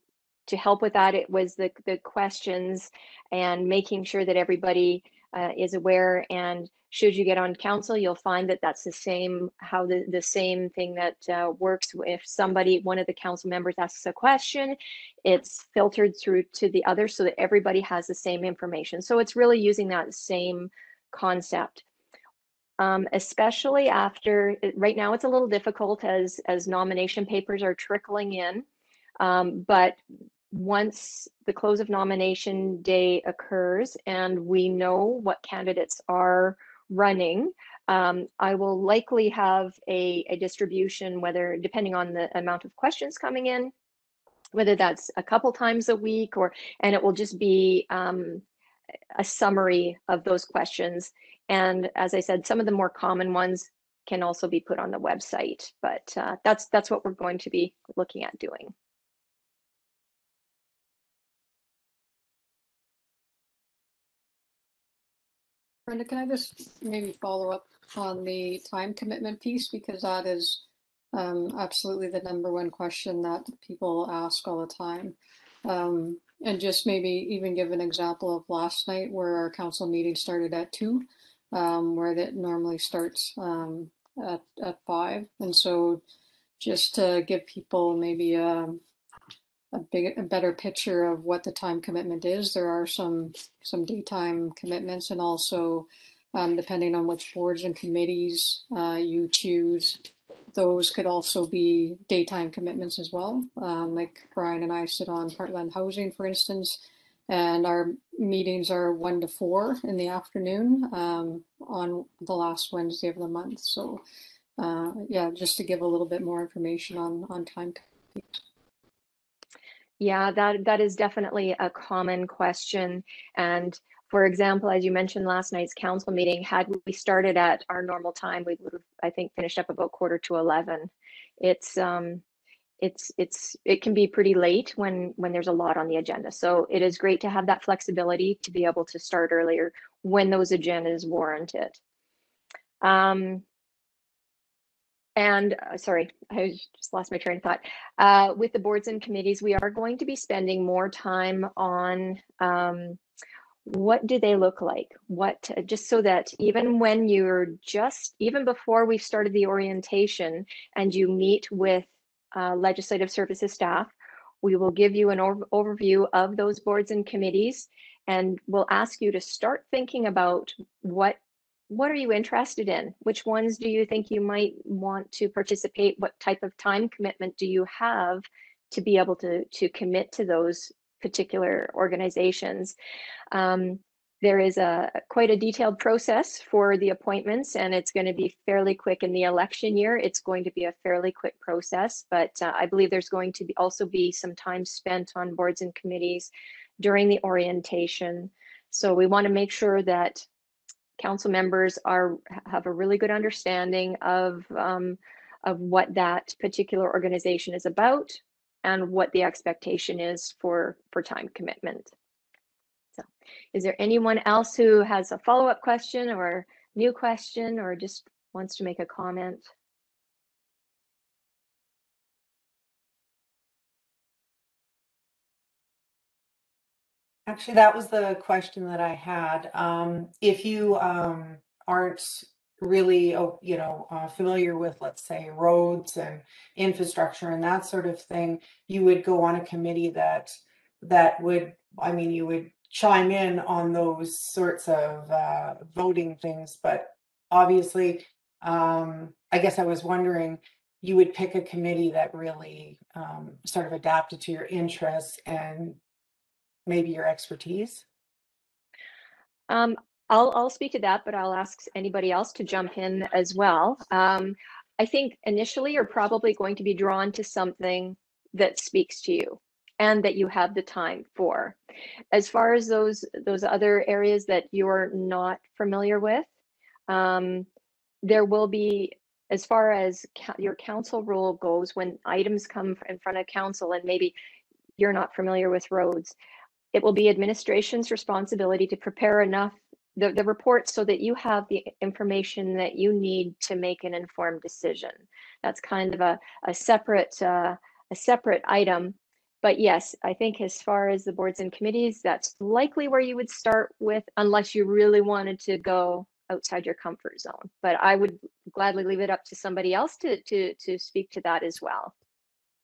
to help with that. It was the the questions and making sure that everybody uh, is aware. And should you get on council, you'll find that that's the same how the the same thing that uh, works. If somebody one of the council members asks a question, it's filtered through to the other so that everybody has the same information. So it's really using that same concept um, especially after right now it's a little difficult as as nomination papers are trickling in um, but once the close of nomination day occurs and we know what candidates are running um, i will likely have a, a distribution whether depending on the amount of questions coming in whether that's a couple times a week or and it will just be um, a summary of those questions. And as I said, some of the more common ones can also be put on the website, but uh, that's that's what we're going to be looking at doing. Brenda, can I just maybe follow up on the time commitment piece because that is um, absolutely the number one question that people ask all the time. Um, and just maybe even give an example of last night where our council meeting started at two, um, where it normally starts um, at, at five. And so just to give people maybe a, a big, a better picture of what the time commitment is, there are some, some daytime commitments and also um, depending on which boards and committees uh, you choose, those could also be daytime commitments as well. Um, like Brian and I sit on Heartland Housing, for instance, and our meetings are one to four in the afternoon um, on the last Wednesday of the month. So, uh, yeah, just to give a little bit more information on on time. Yeah, that that is definitely a common question, and for example, as you mentioned last night's council meeting, had we started at our normal time, we would have, I think, finished up about quarter to 11. It's, um, it's, it's, it can be pretty late when, when there's a lot on the agenda. So it is great to have that flexibility to be able to start earlier when those agendas warrant it. Um, and uh, sorry, I just lost my train of thought. Uh, with the boards and committees, we are going to be spending more time on um, what do they look like what just so that even when you're just even before we've started the orientation and you meet with uh, legislative services staff we will give you an over overview of those boards and committees and we'll ask you to start thinking about what what are you interested in which ones do you think you might want to participate what type of time commitment do you have to be able to to commit to those particular organizations. Um, there is a quite a detailed process for the appointments and it's going to be fairly quick in the election year. It's going to be a fairly quick process, but uh, I believe there's going to be also be some time spent on boards and committees during the orientation. So we want to make sure that council members are have a really good understanding of um, of what that particular organization is about, and what the expectation is for, for time commitment. So is there anyone else who has a follow-up question or new question or just wants to make a comment? Actually, that was the question that I had. Um, if you um, aren't really, oh, you know, uh, familiar with, let's say, roads and infrastructure and that sort of thing, you would go on a committee that that would, I mean, you would chime in on those sorts of uh, voting things. But obviously, um, I guess I was wondering, you would pick a committee that really um, sort of adapted to your interests and maybe your expertise. Um, I'll, I'll speak to that, but I'll ask anybody else to jump in as well. Um, I think initially you're probably going to be drawn to something that speaks to you and that you have the time for. As far as those those other areas that you're not familiar with, um, there will be, as far as your council rule goes, when items come in front of council and maybe you're not familiar with roads, it will be administration's responsibility to prepare enough the, the report so that you have the information that you need to make an informed decision. That's kind of a, a separate uh, a separate item. But yes, I think as far as the boards and committees, that's likely where you would start with, unless you really wanted to go outside your comfort zone. But I would gladly leave it up to somebody else to to to speak to that as well.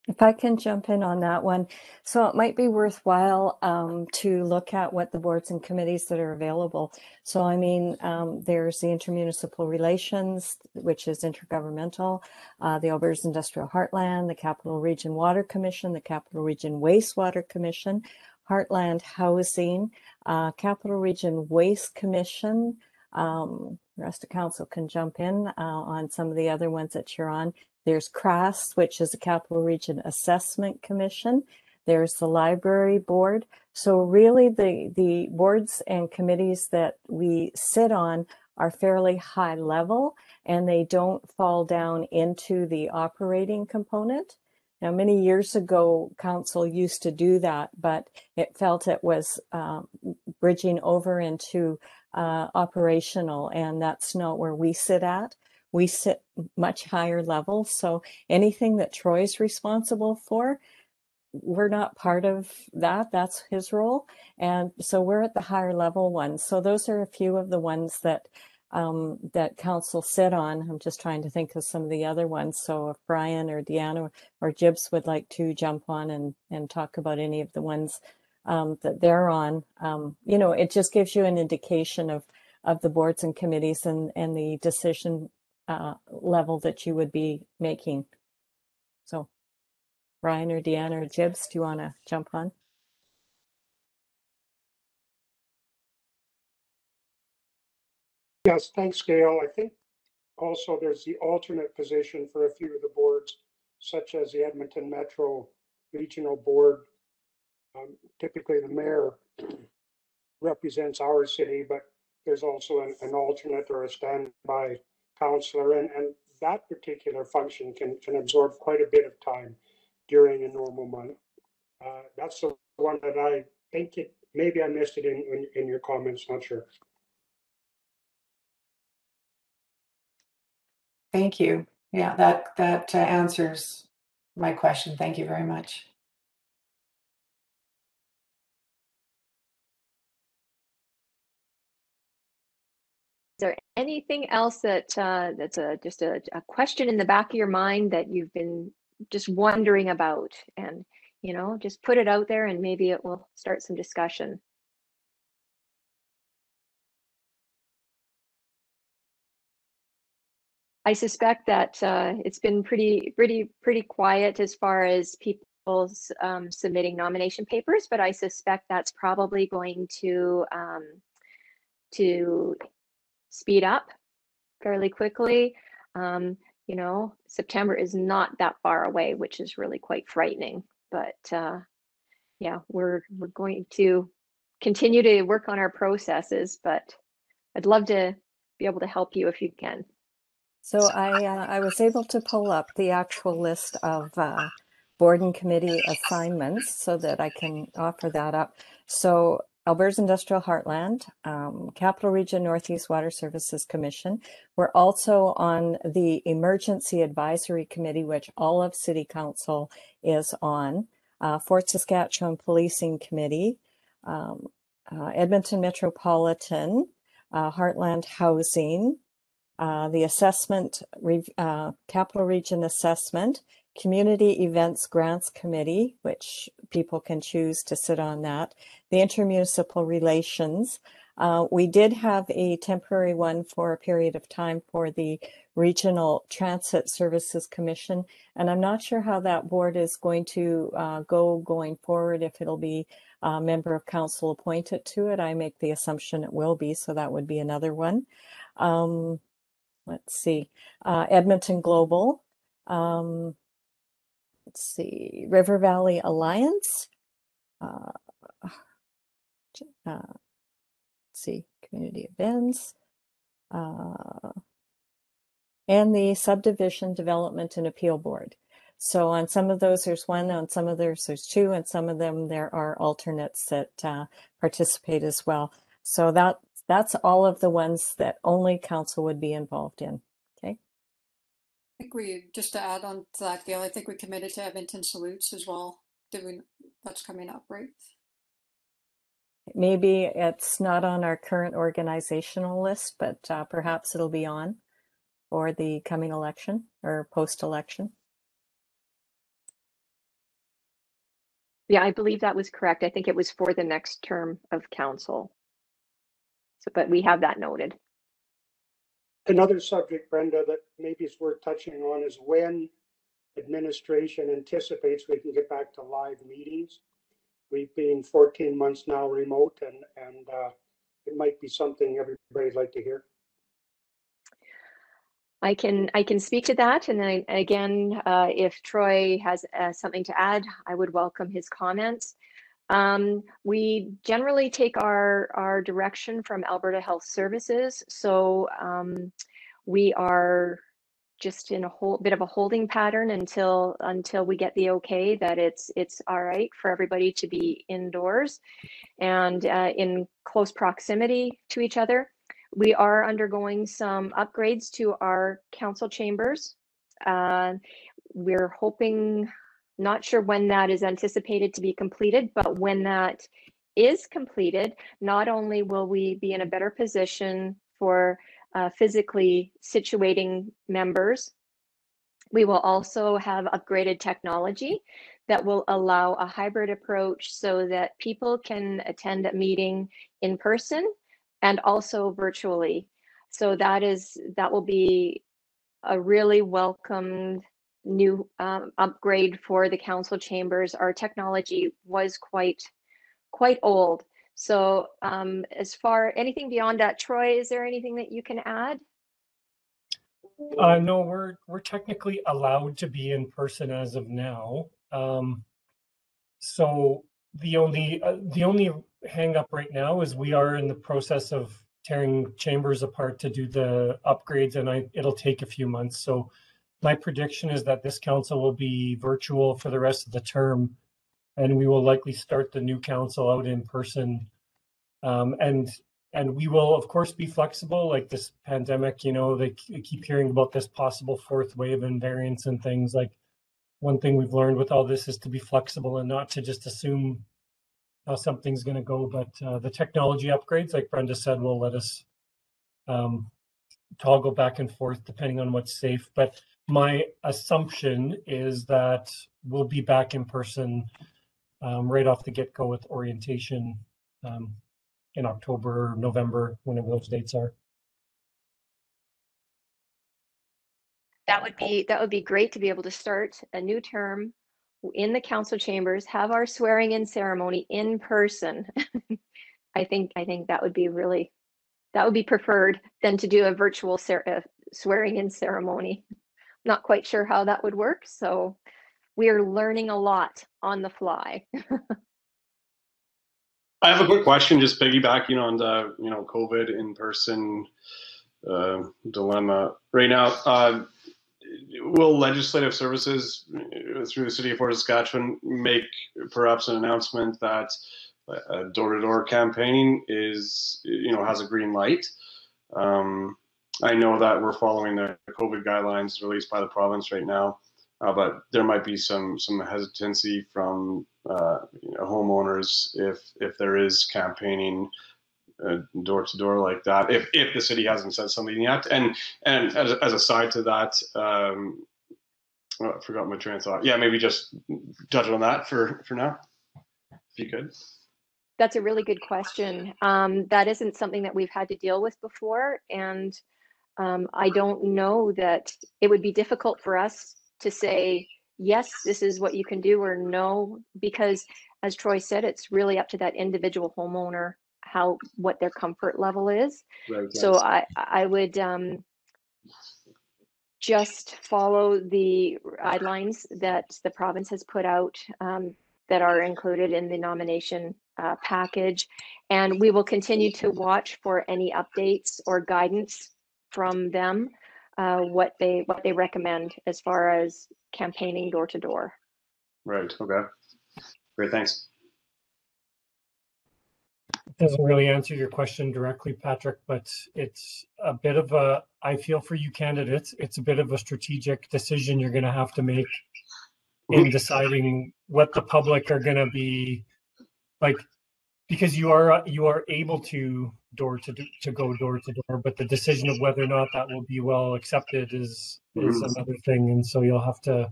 If I can jump in on that one. So it might be worthwhile um, to look at what the boards and committees that are available. So, I mean, um, there's the intermunicipal relations, which is intergovernmental, uh, the Alberta's Industrial Heartland, the Capital Region Water Commission, the Capital Region Wastewater Commission, Heartland Housing, uh, Capital Region Waste Commission. Um, the rest of council can jump in uh, on some of the other ones that you're on. There's CRASS, which is the Capital Region Assessment Commission. There's the Library Board. So really the, the boards and committees that we sit on are fairly high level and they don't fall down into the operating component. Now, many years ago, council used to do that, but it felt it was um, bridging over into uh, operational, and that's not where we sit at. We sit much higher level. So anything that Troy's responsible for, we're not part of that. That's his role. And so we're at the higher level ones. So those are a few of the ones that um, that council sit on. I'm just trying to think of some of the other ones. So if Brian or Deanna or Jibs would like to jump on and, and talk about any of the ones um, that they're on, um, you know, it just gives you an indication of of the boards and committees and, and the decision uh, level that you would be making. So Ryan or Deanna or Jibs, do you want to jump on? Yes, thanks, Gale. I think also there's the alternate position for a few of the boards, such as the Edmonton Metro Regional Board. Um, Typically, the mayor represents our city, but there's also an, an alternate or a standby councilor, and, and that particular function can, can absorb quite a bit of time during a normal month. Uh, That's the one that I think it, maybe I missed it in, in, in your comments, not sure. Thank you. Yeah, that, that uh, answers my question. Thank you very much. There anything else that uh, that's a just a, a question in the back of your mind that you've been just wondering about? And you know, just put it out there, and maybe it will start some discussion. I suspect that uh, it's been pretty, pretty, pretty quiet as far as people's um, submitting nomination papers, but I suspect that's probably going to um, to speed up fairly quickly. Um, you know, September is not that far away, which is really quite frightening. But uh, yeah, we're we're going to continue to work on our processes, but I'd love to be able to help you if you can. So I uh, I was able to pull up the actual list of uh, board and committee assignments so that I can offer that up. So Alberta's Industrial Heartland, um, Capital Region Northeast Water Services Commission. We're also on the Emergency Advisory Committee, which all of City Council is on. Uh, Fort Saskatchewan Policing Committee, um, uh, Edmonton Metropolitan, uh, Heartland Housing, uh, the assessment, uh, capital region assessment, community events grants committee, which people can choose to sit on that, the intermunicipal relations. Uh, we did have a temporary one for a period of time for the Regional Transit Services Commission, and I'm not sure how that board is going to uh, go going forward, if it'll be a member of council appointed to it. I make the assumption it will be, so that would be another one. Um, let's see, uh, Edmonton Global, um, let's see, River Valley Alliance, uh, uh, let's see, community events, uh, and the Subdivision Development and Appeal Board. So on some of those, there's one, on some of those, there's two, and some of them, there are alternates that uh, participate as well. So that that's all of the ones that only council would be involved in. Okay. I think we, just to add on to that, Gale, I think we committed to Edmonton Salutes as well. Did we, that's coming up, right? Maybe it's not on our current organizational list, but uh, perhaps it'll be on for the coming election or post-election. Yeah, I believe that was correct. I think it was for the next term of council. So, but we have that noted. Another subject, Brenda, that maybe is worth touching on is when administration anticipates we can get back to live meetings. We've been 14 months now remote and, and uh, it might be something everybody'd like to hear. I can I can speak to that, and then again, uh, if Troy has uh, something to add, I would welcome his comments. Um, we generally take our, our direction from Alberta Health Services. So um, we are just in a whole bit of a holding pattern until until we get the okay that it's it's all right for everybody to be indoors and uh, in close proximity to each other. We are undergoing some upgrades to our council chambers. Uh, we're hoping, not sure when that is anticipated to be completed, but when that is completed, not only will we be in a better position for uh, physically situating members, we will also have upgraded technology that will allow a hybrid approach so that people can attend a meeting in person and also virtually. So that is that will be a really welcomed new um, upgrade for the council chambers. Our technology was quite quite old. So um, as far anything beyond that, Troy, is there anything that you can add? Uh, no, we're we're technically allowed to be in person as of now. Um, so the only uh, the only hang up right now is we are in the process of tearing chambers apart to do the upgrades, and I it'll take a few months. So my prediction is that this council will be virtual for the rest of the term, and we will likely start the new council out in person. Um, and and we will of course be flexible like this pandemic you know they, keep hearing about this possible fourth wave and variants and things like one thing we've learned with all this is to be flexible and not to just assume how something's going to go but uh, the technology upgrades like brenda said will let us um, toggle back and forth depending on what's safe but my assumption is that we'll be back in person um, right off the get-go with orientation um, in October, November, whenever those dates are. That would be that would be great to be able to start a new term in the council chambers, have our swearing in ceremony in person. I think I think that would be really that would be preferred than to do a virtual uh, swearing in ceremony. Not quite sure how that would work, so we are learning a lot on the fly. I have a quick question, just piggybacking on the you know COVID in person uh, dilemma right now. Uh, will legislative services uh, through the city of Fort Saskatchewan make perhaps an announcement that a door to door campaign is you know has a green light? Um, I know that we're following the COVID guidelines released by the province right now. Uh, but there might be some some hesitancy from uh, you know, homeowners if if there is campaigning door to door like that. If if the city hasn't said something yet, and and as, as a side to that, um, oh, I forgot my train of thought. Yeah, maybe just touch on that for for now, if you could. That's a really good question. Um, that isn't something that we've had to deal with before, and um, I don't know that it would be difficult for us to say, yes, this is what you can do, or no, because as Troy said, it's really up to that individual homeowner how what their comfort level is. Right, so yes. I I would um, just follow the guidelines that the province has put out um, that are included in the nomination uh, package, and we will continue to watch for any updates or guidance from them uh, what they what they recommend as far as campaigning door to door. Right. Okay. Great. Thanks. It doesn't really answer your question directly, Patrick, but it's a bit of a. I feel for you candidates, it's a bit of a strategic decision you're going to have to make in deciding what the public are going to be like because you are you are able to door to to go door to door but the decision of whether or not that will be well accepted is is mm-hmm. another thing and so you'll have to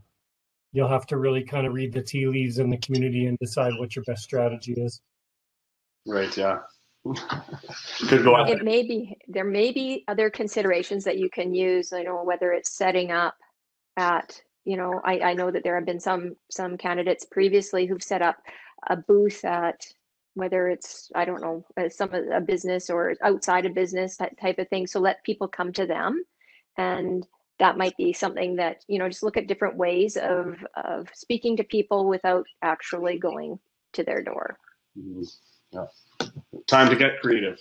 you'll have to really kind of read the tea leaves in the community and decide what your best strategy is. Right yeah. Could go it may be there may be other considerations that you can use i know whether it's setting up at you know I, I know that there have been some some candidates previously who've set up a booth at whether it's i don't know uh, some a business or outside of business that type of thing so let people come to them and that might be something that you know just look at different ways of of speaking to people without actually going to their door mm-hmm. yeah. time to get creative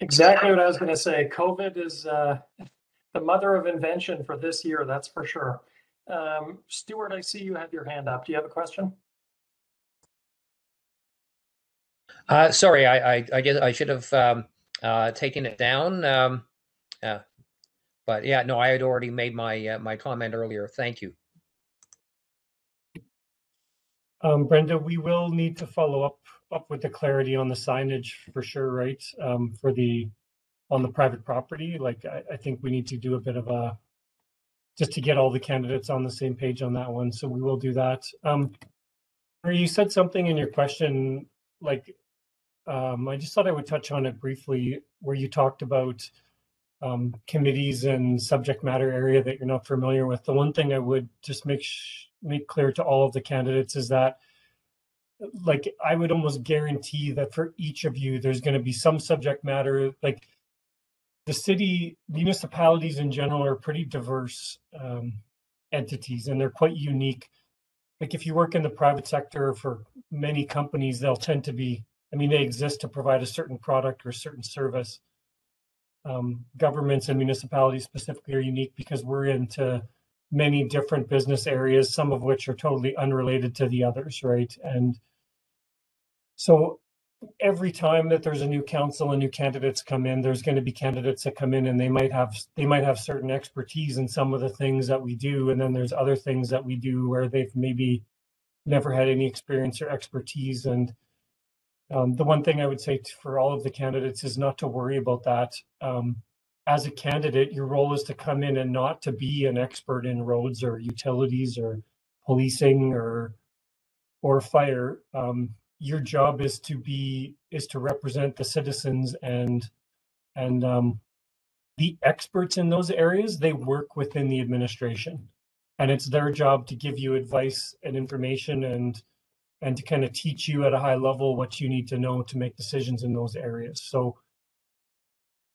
exactly what i was going to say covid is uh the mother of invention for this year, that's for sure. Um, Stuart, I see you have your hand up. Do you have a question? Uh, sorry, I, I, I guess I should have um, uh, taken it down. Um, uh, but yeah, no, I had already made my uh, my comment earlier. Thank you. Um, Brenda, we will need to follow up up with the clarity on the signage for sure, right? Um, for the on the private property, like I, I think we need to do a bit of a just to get all the candidates on the same page on that one. So we will do that. Um, you said something in your question, like um, I just thought I would touch on it briefly, where you talked about um, committees and subject matter area that you're not familiar with. The one thing I would just make make clear to all of the candidates is that like I would almost guarantee that for each of you, there's going to be some subject matter. Like the city, municipalities in general are pretty diverse um, entities, and they're quite unique. Like if you work in the private sector for many companies, they'll tend to be. I mean, they exist to provide a certain product or a certain service. Um, governments and municipalities specifically are unique because we're into many different business areas, some of which are totally unrelated to the others, right? And so every time that there's a new council and new candidates come in, there's going to be candidates that come in and they might have they might have certain expertise in some of the things that we do, and then there's other things that we do where they've maybe never had any experience or expertise. And um, the one thing I would say for all of the candidates is not to worry about that. Um, as a candidate, your role is to come in and not to be an expert in roads or utilities or policing or or fire. Um, your job is to be is to represent the citizens and and um, the experts in those areas they work within the administration and it's their job to give you advice and information and and to kind of teach you at a high level what you need to know to make decisions in those areas. So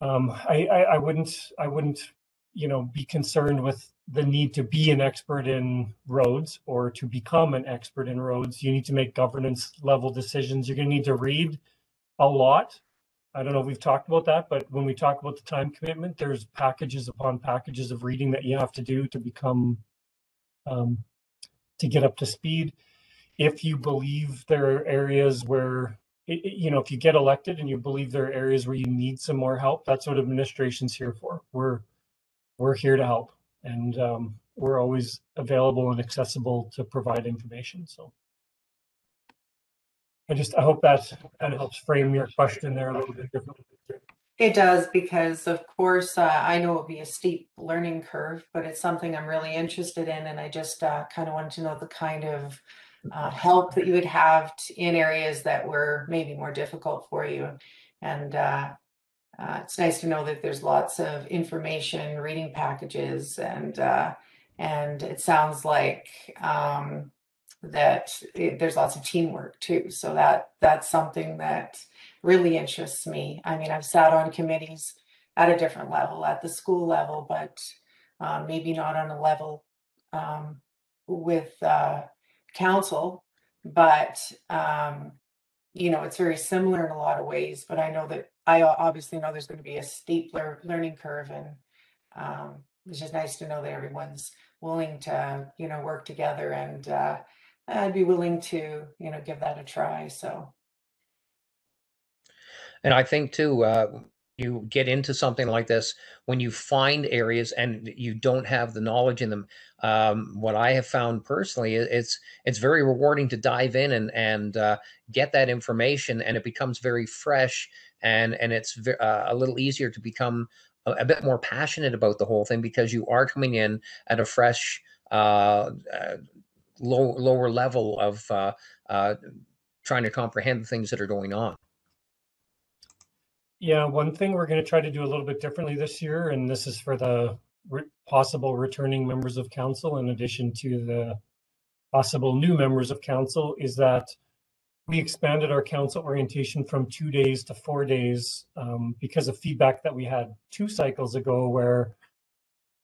um, I, I i wouldn't i wouldn't you know be concerned with the need to be an expert in roads or to become an expert in roads. You need to make governance level decisions. You're going to need to read a lot. I don't know if we've talked about that but when we talk about the time commitment there's packages upon packages of reading that you have to do to become um, to get up to speed if you believe there are areas where you know if you get elected and you believe there are areas where you need some more help that's what administration's here for we're we're here to help and um, we're always available and accessible to provide information. So I just I hope that kind of helps frame your question there a little bit differently. It does because, of course, uh, I know it'll be a steep learning curve, but it's something I'm really interested in, and I just uh, kind of wanted to know the kind of uh, help that you would have in areas that were maybe more difficult for you. And uh, uh, it's nice to know that there's lots of information, reading packages, and uh, and it sounds like um, that it, there's lots of teamwork too. So that that's something that really interests me. I mean, I've sat on committees at a different level, at the school level, but um, maybe not on a level um, with uh, council. But um, you know, it's very similar in a lot of ways. But I know that I obviously know there's going to be a steep lear- learning curve, and um, it's just nice to know that everyone's willing to, you know, work together, and uh, I'd be willing to, you know, give that a try. So, and I think too, uh, you get into something like this when you find areas and you don't have the knowledge in them. Um, what I have found personally, it's it's very rewarding to dive in and and uh, get that information, and it becomes very fresh and and it's uh, a little easier to become a, a, bit more passionate about the whole thing because you are coming in at a fresh uh, uh, low, lower level of uh, uh, trying to comprehend the things that are going on yeah one thing we're going to try to do a little bit differently this year and this is for the re- possible returning members of council in addition to the possible new members of council is that we expanded our council orientation from two days to four days um, because of feedback that we had two cycles ago where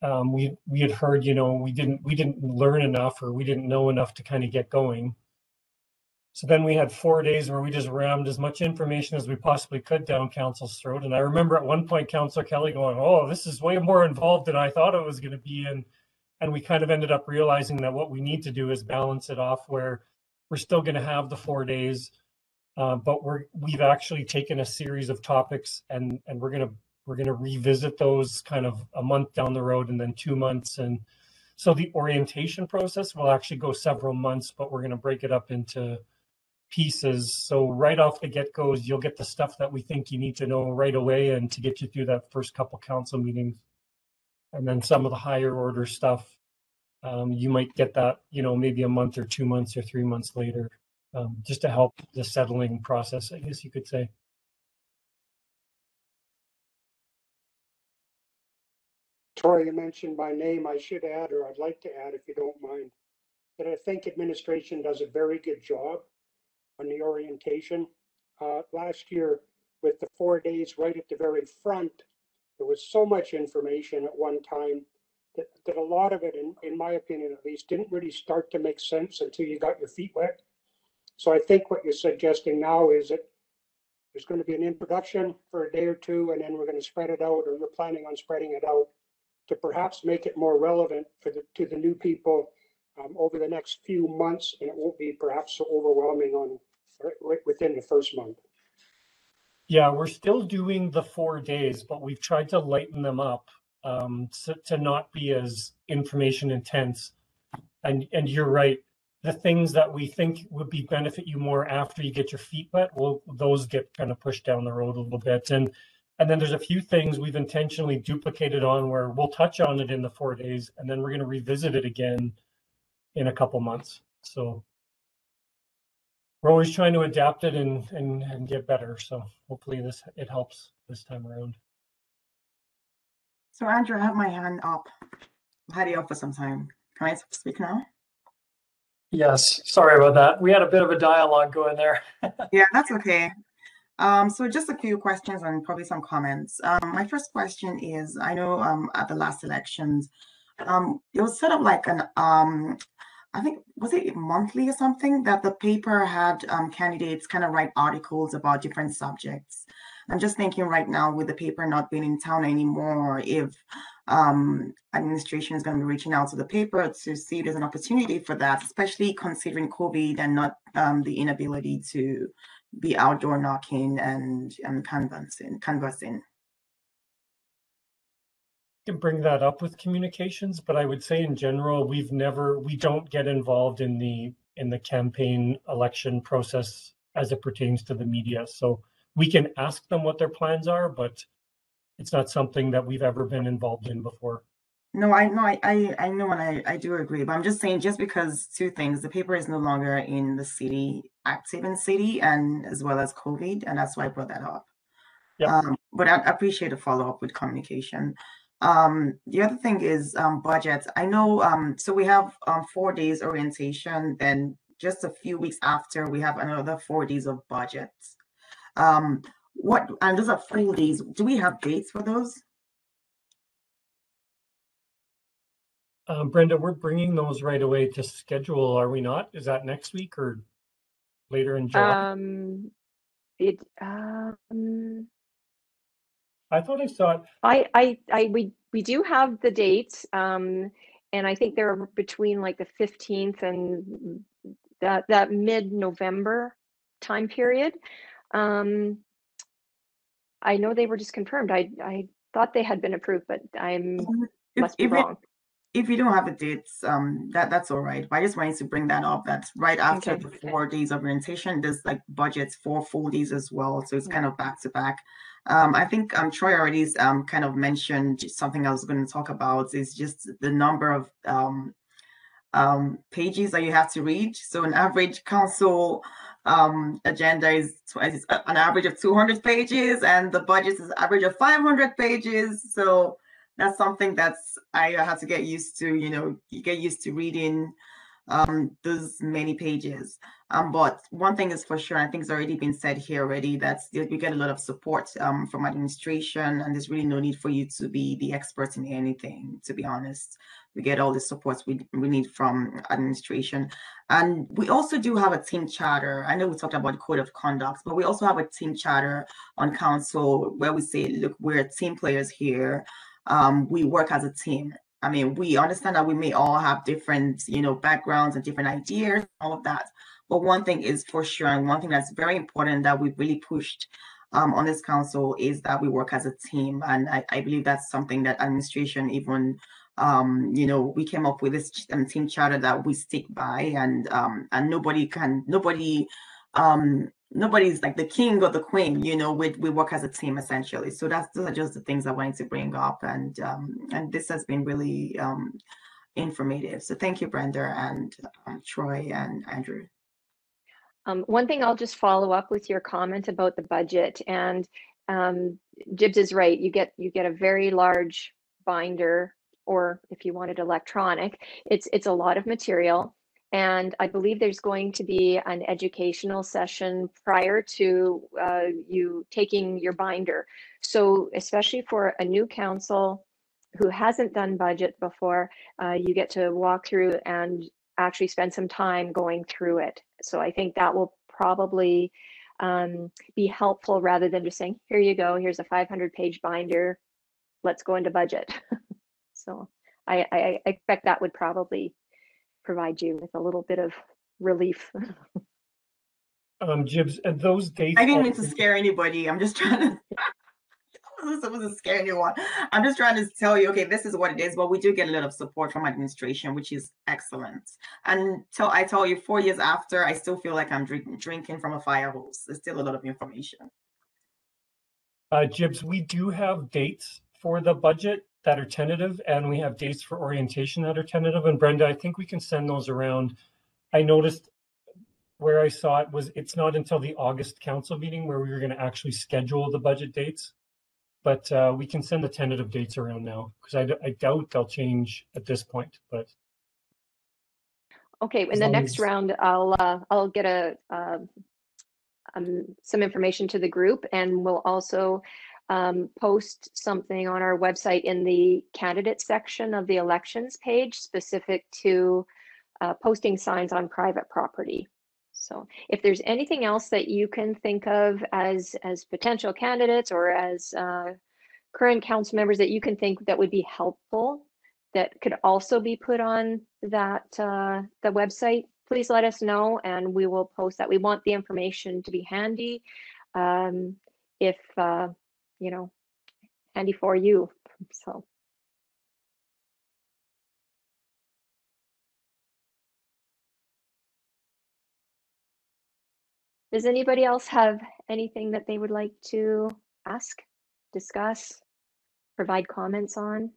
um, we we had heard you know we didn't we didn't learn enough or we didn't know enough to kind of get going So then we had four days where we just rammed as much information as we possibly could down council's throat. And I remember at one point, Councillor Kelly going, "Oh, this is way more involved than I thought it was going to be." And and we kind of ended up realizing that what we need to do is balance it off where we're still going to have the four days, uh, but we're we've actually taken a series of topics and and we're gonna we're gonna revisit those kind of a month down the road and then two months and so the orientation process will actually go several months, but we're gonna break it up into pieces. So right off the get goes, you'll get the stuff that we think you need to know right away and to get you through that first couple council meetings. And then some of the higher order stuff, um, you might get that, you know, maybe a month or two months or three months later, um, just to help the settling process, I guess you could say. Troy, you mentioned my name. I should add, or I'd like to add, if you don't mind, that I think administration does a very good job on the orientation. Uh, last year, with the four days right at the very front, there was so much information at one time that, that a lot of it, in, in my opinion at least, didn't really start to make sense until you got your feet wet. So I think what you're suggesting now is that there's going to be an introduction for a day or two, and then we're going to spread it out, or you're planning on spreading it out to perhaps make it more relevant for the, to the new people um, over the next few months, and it won't be perhaps so overwhelming on right within the first month. Yeah, we're still doing the four days, but we've tried to lighten them up um, so, to not be as information intense. And and you're right. The things that we think would be benefit you more after you get your feet wet, well, those get kind of pushed down the road a little bit. And and then there's a few things we've intentionally duplicated on where we'll touch on it in the four days, and then we're going to revisit it again in a couple months. So we're always trying to adapt it and and and get better. So hopefully this it helps this time around. So Andrew, I have my hand up. I've had it up for some time. Can I speak now? Yes, sorry about that. We had a bit of a dialogue going there. yeah, that's okay. Um, so just a few questions and probably some comments. Um, my first question is, I know um, at the last elections, um, it was sort of like an, um, I think, was it monthly or something that the paper had um, candidates kind of write articles about different subjects. I'm just thinking right now with the paper not being in town anymore, if um, administration is going to be reaching out to the paper to see if there's an opportunity for that, especially considering COVID and not um, the inability to be outdoor knocking and, and canvassing. canvassing. Can bring that up with communications, but I would say in general, we've never, we don't get involved in the in the campaign election process as it pertains to the media. So we can ask them what their plans are, but it's not something that we've ever been involved in before. No, I know, I, I, I know, and I, I do agree. But I'm just saying, just because two things, the paper is no longer in the city, active in city, and as well as COVID, and that's why I brought that up. Yeah. Um, but I, I appreciate a follow up with communication. Um, the other thing is um, budgets. I know, um, so we have um, four days orientation, then just a few weeks after, we have another four days of budgets. Um, what and those are full days. Do we have dates for those? Um, Brenda, we're bringing those right away to schedule, are we not? Is that next week or later in July? Um, it, um, I thought I saw it. I, I, I, we, we do have the dates, um, and I think they're between like the fifteenth and that, that mid-November time period. Um, I know they were just confirmed. I, I thought they had been approved, but I'm, If, must be if, it, wrong. if you don't have the dates, um, that that's all right. But I just wanted to bring that up. That's right after Okay. the four days of orientation. There's like budgets for full days as well, so it's kind of back to back. Um, I think um, Troy already um, kind of mentioned something I was going to talk about is just the number of um, um, pages that you have to read. So an average council um, agenda is, is an average of 200 pages, and the budget is average of 500 pages. So that's something that's I have to get used to. You know, you get used to reading um, those many pages. Um, but one thing is for sure, I think it's already been said here already, that we get a lot of support um, from administration, and there's really no need for you to be the expert in anything, to be honest. We get all the supports we, we need from administration. And we also do have a team charter. I know we talked about code of conduct, but we also have a team charter on council where we say, look, we're team players here. Um, we work as a team. I mean, we understand that we may all have different, you know, backgrounds and different ideas, all of that. But one thing is for sure, and one thing that's very important that we've really pushed um, on this council is that we work as a team. And I, I believe that's something that administration even um, you know, we came up with this um, team charter that we stick by, and um, and nobody can, nobody, um, nobody's like the king or the queen. You know, we we work as a team essentially. So that's those are just the things I wanted to bring up, and um, and this has been really um, informative. So thank you, Brenda and um, Troy and Andrew. Um, one thing I'll just follow up with your comment about the budget and um, Jibs is right. You get you get a very large binder or if you wanted electronic, it's it's a lot of material. And I believe there's going to be an educational session prior to uh, you taking your binder. So especially for a new council who hasn't done budget before, uh, you get to walk through and actually spend some time going through it. So I think that will probably um, be helpful rather than just saying, here you go, here's a 500 page binder, let's go into budget. So I, I expect that would probably provide you with a little bit of relief. Um, Jibs, and those dates. I didn't mean to scare anybody. I'm just trying to. I wasn't supposed to scare anyone. I'm just trying to tell you, okay, this is what it is. But we do get a lot of support from administration, which is excellent. And tell I tell you, four years after, I still feel like I'm drink, drinking from a fire hose. There's still a lot of information. Uh, Jibs, we do have dates for the budget that are tentative, and we have dates for orientation that are tentative. And Brenda, I think we can send those around. I noticed where I saw it was it's not until the August council meeting where we were going to actually schedule the budget dates. But uh, we can send the tentative dates around now because I, d- I doubt they'll change at this point. But Okay, in the next as- round, I'll uh, I'll get a uh, um, some information to the group, and we'll also um, post something on our website in the candidate section of the elections page, specific to uh, posting signs on private property. So, if there's anything else that you can think of as as potential candidates or as uh, current council members that you can think that would be helpful that could also be put on that uh, the website, please let us know and we will post that. We want the information to be handy. Um, if uh, you know, handy for you. So does anybody else have anything that they would like to ask, discuss, provide comments on?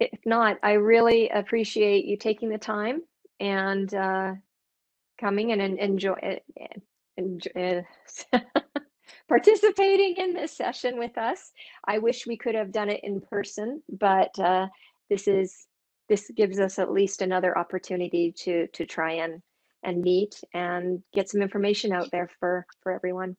If not, I really appreciate you taking the time and uh, coming and en- enjoy it. Enjoy, participating in this session with us. I wish we could have done it in person, but uh, this is this gives us at least another opportunity to to try and and meet and get some information out there for for everyone.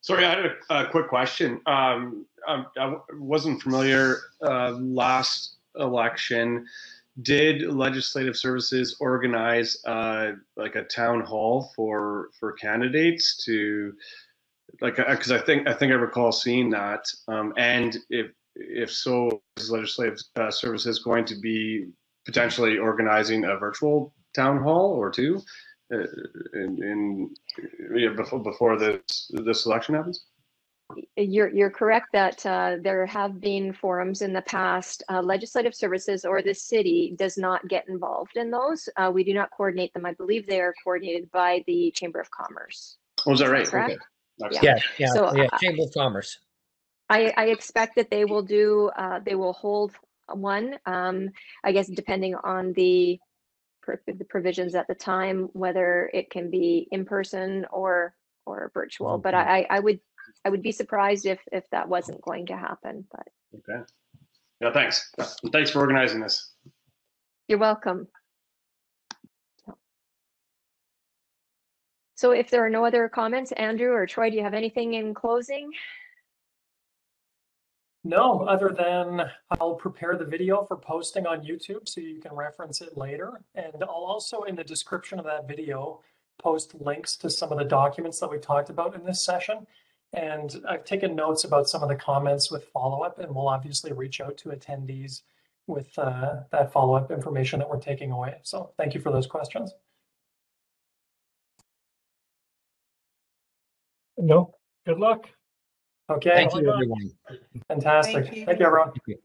Sorry, I had a, a quick question. Um, I, I w- wasn't familiar uh, last election. Did Legislative Services organize uh, like a town hall for for candidates to like because I think I think I recall seeing that. Um, and if if so, is Legislative uh, Services going to be potentially organizing a virtual town hall or two uh, in, in yeah, before before this this election happens? You're you're correct that uh, there have been forums in the past. Uh, Legislative Services or the city does not get involved in those. Uh, we do not coordinate them. I believe they are coordinated by the Chamber of Commerce. Oh, is that right? correct? Okay. Yeah. Yeah, yeah, So, yeah. uh, Chamber of Commerce. I, I expect that they will do, uh, they will hold one, um, I guess depending on the, pro- the provisions at the time, whether it can be in person or, or virtual, but I, I would, I would be surprised if, if that wasn't going to happen, but. Okay. Yeah, thanks. Thanks for organizing this. You're welcome. So if there are no other comments, Andrew or Troy, do you have anything in closing? No, other than I'll prepare the video for posting on YouTube so you can reference it later. And I'll also, in the description of that video, post links to some of the documents that we talked about in this session. And I've taken notes about some of the comments with follow-up, and we'll obviously reach out to attendees with uh, that follow-up information that we're taking away. So thank you for those questions. No, good luck. Okay, Thank you, everyone. fantastic. Thank you. Thank you, everyone. Thank you.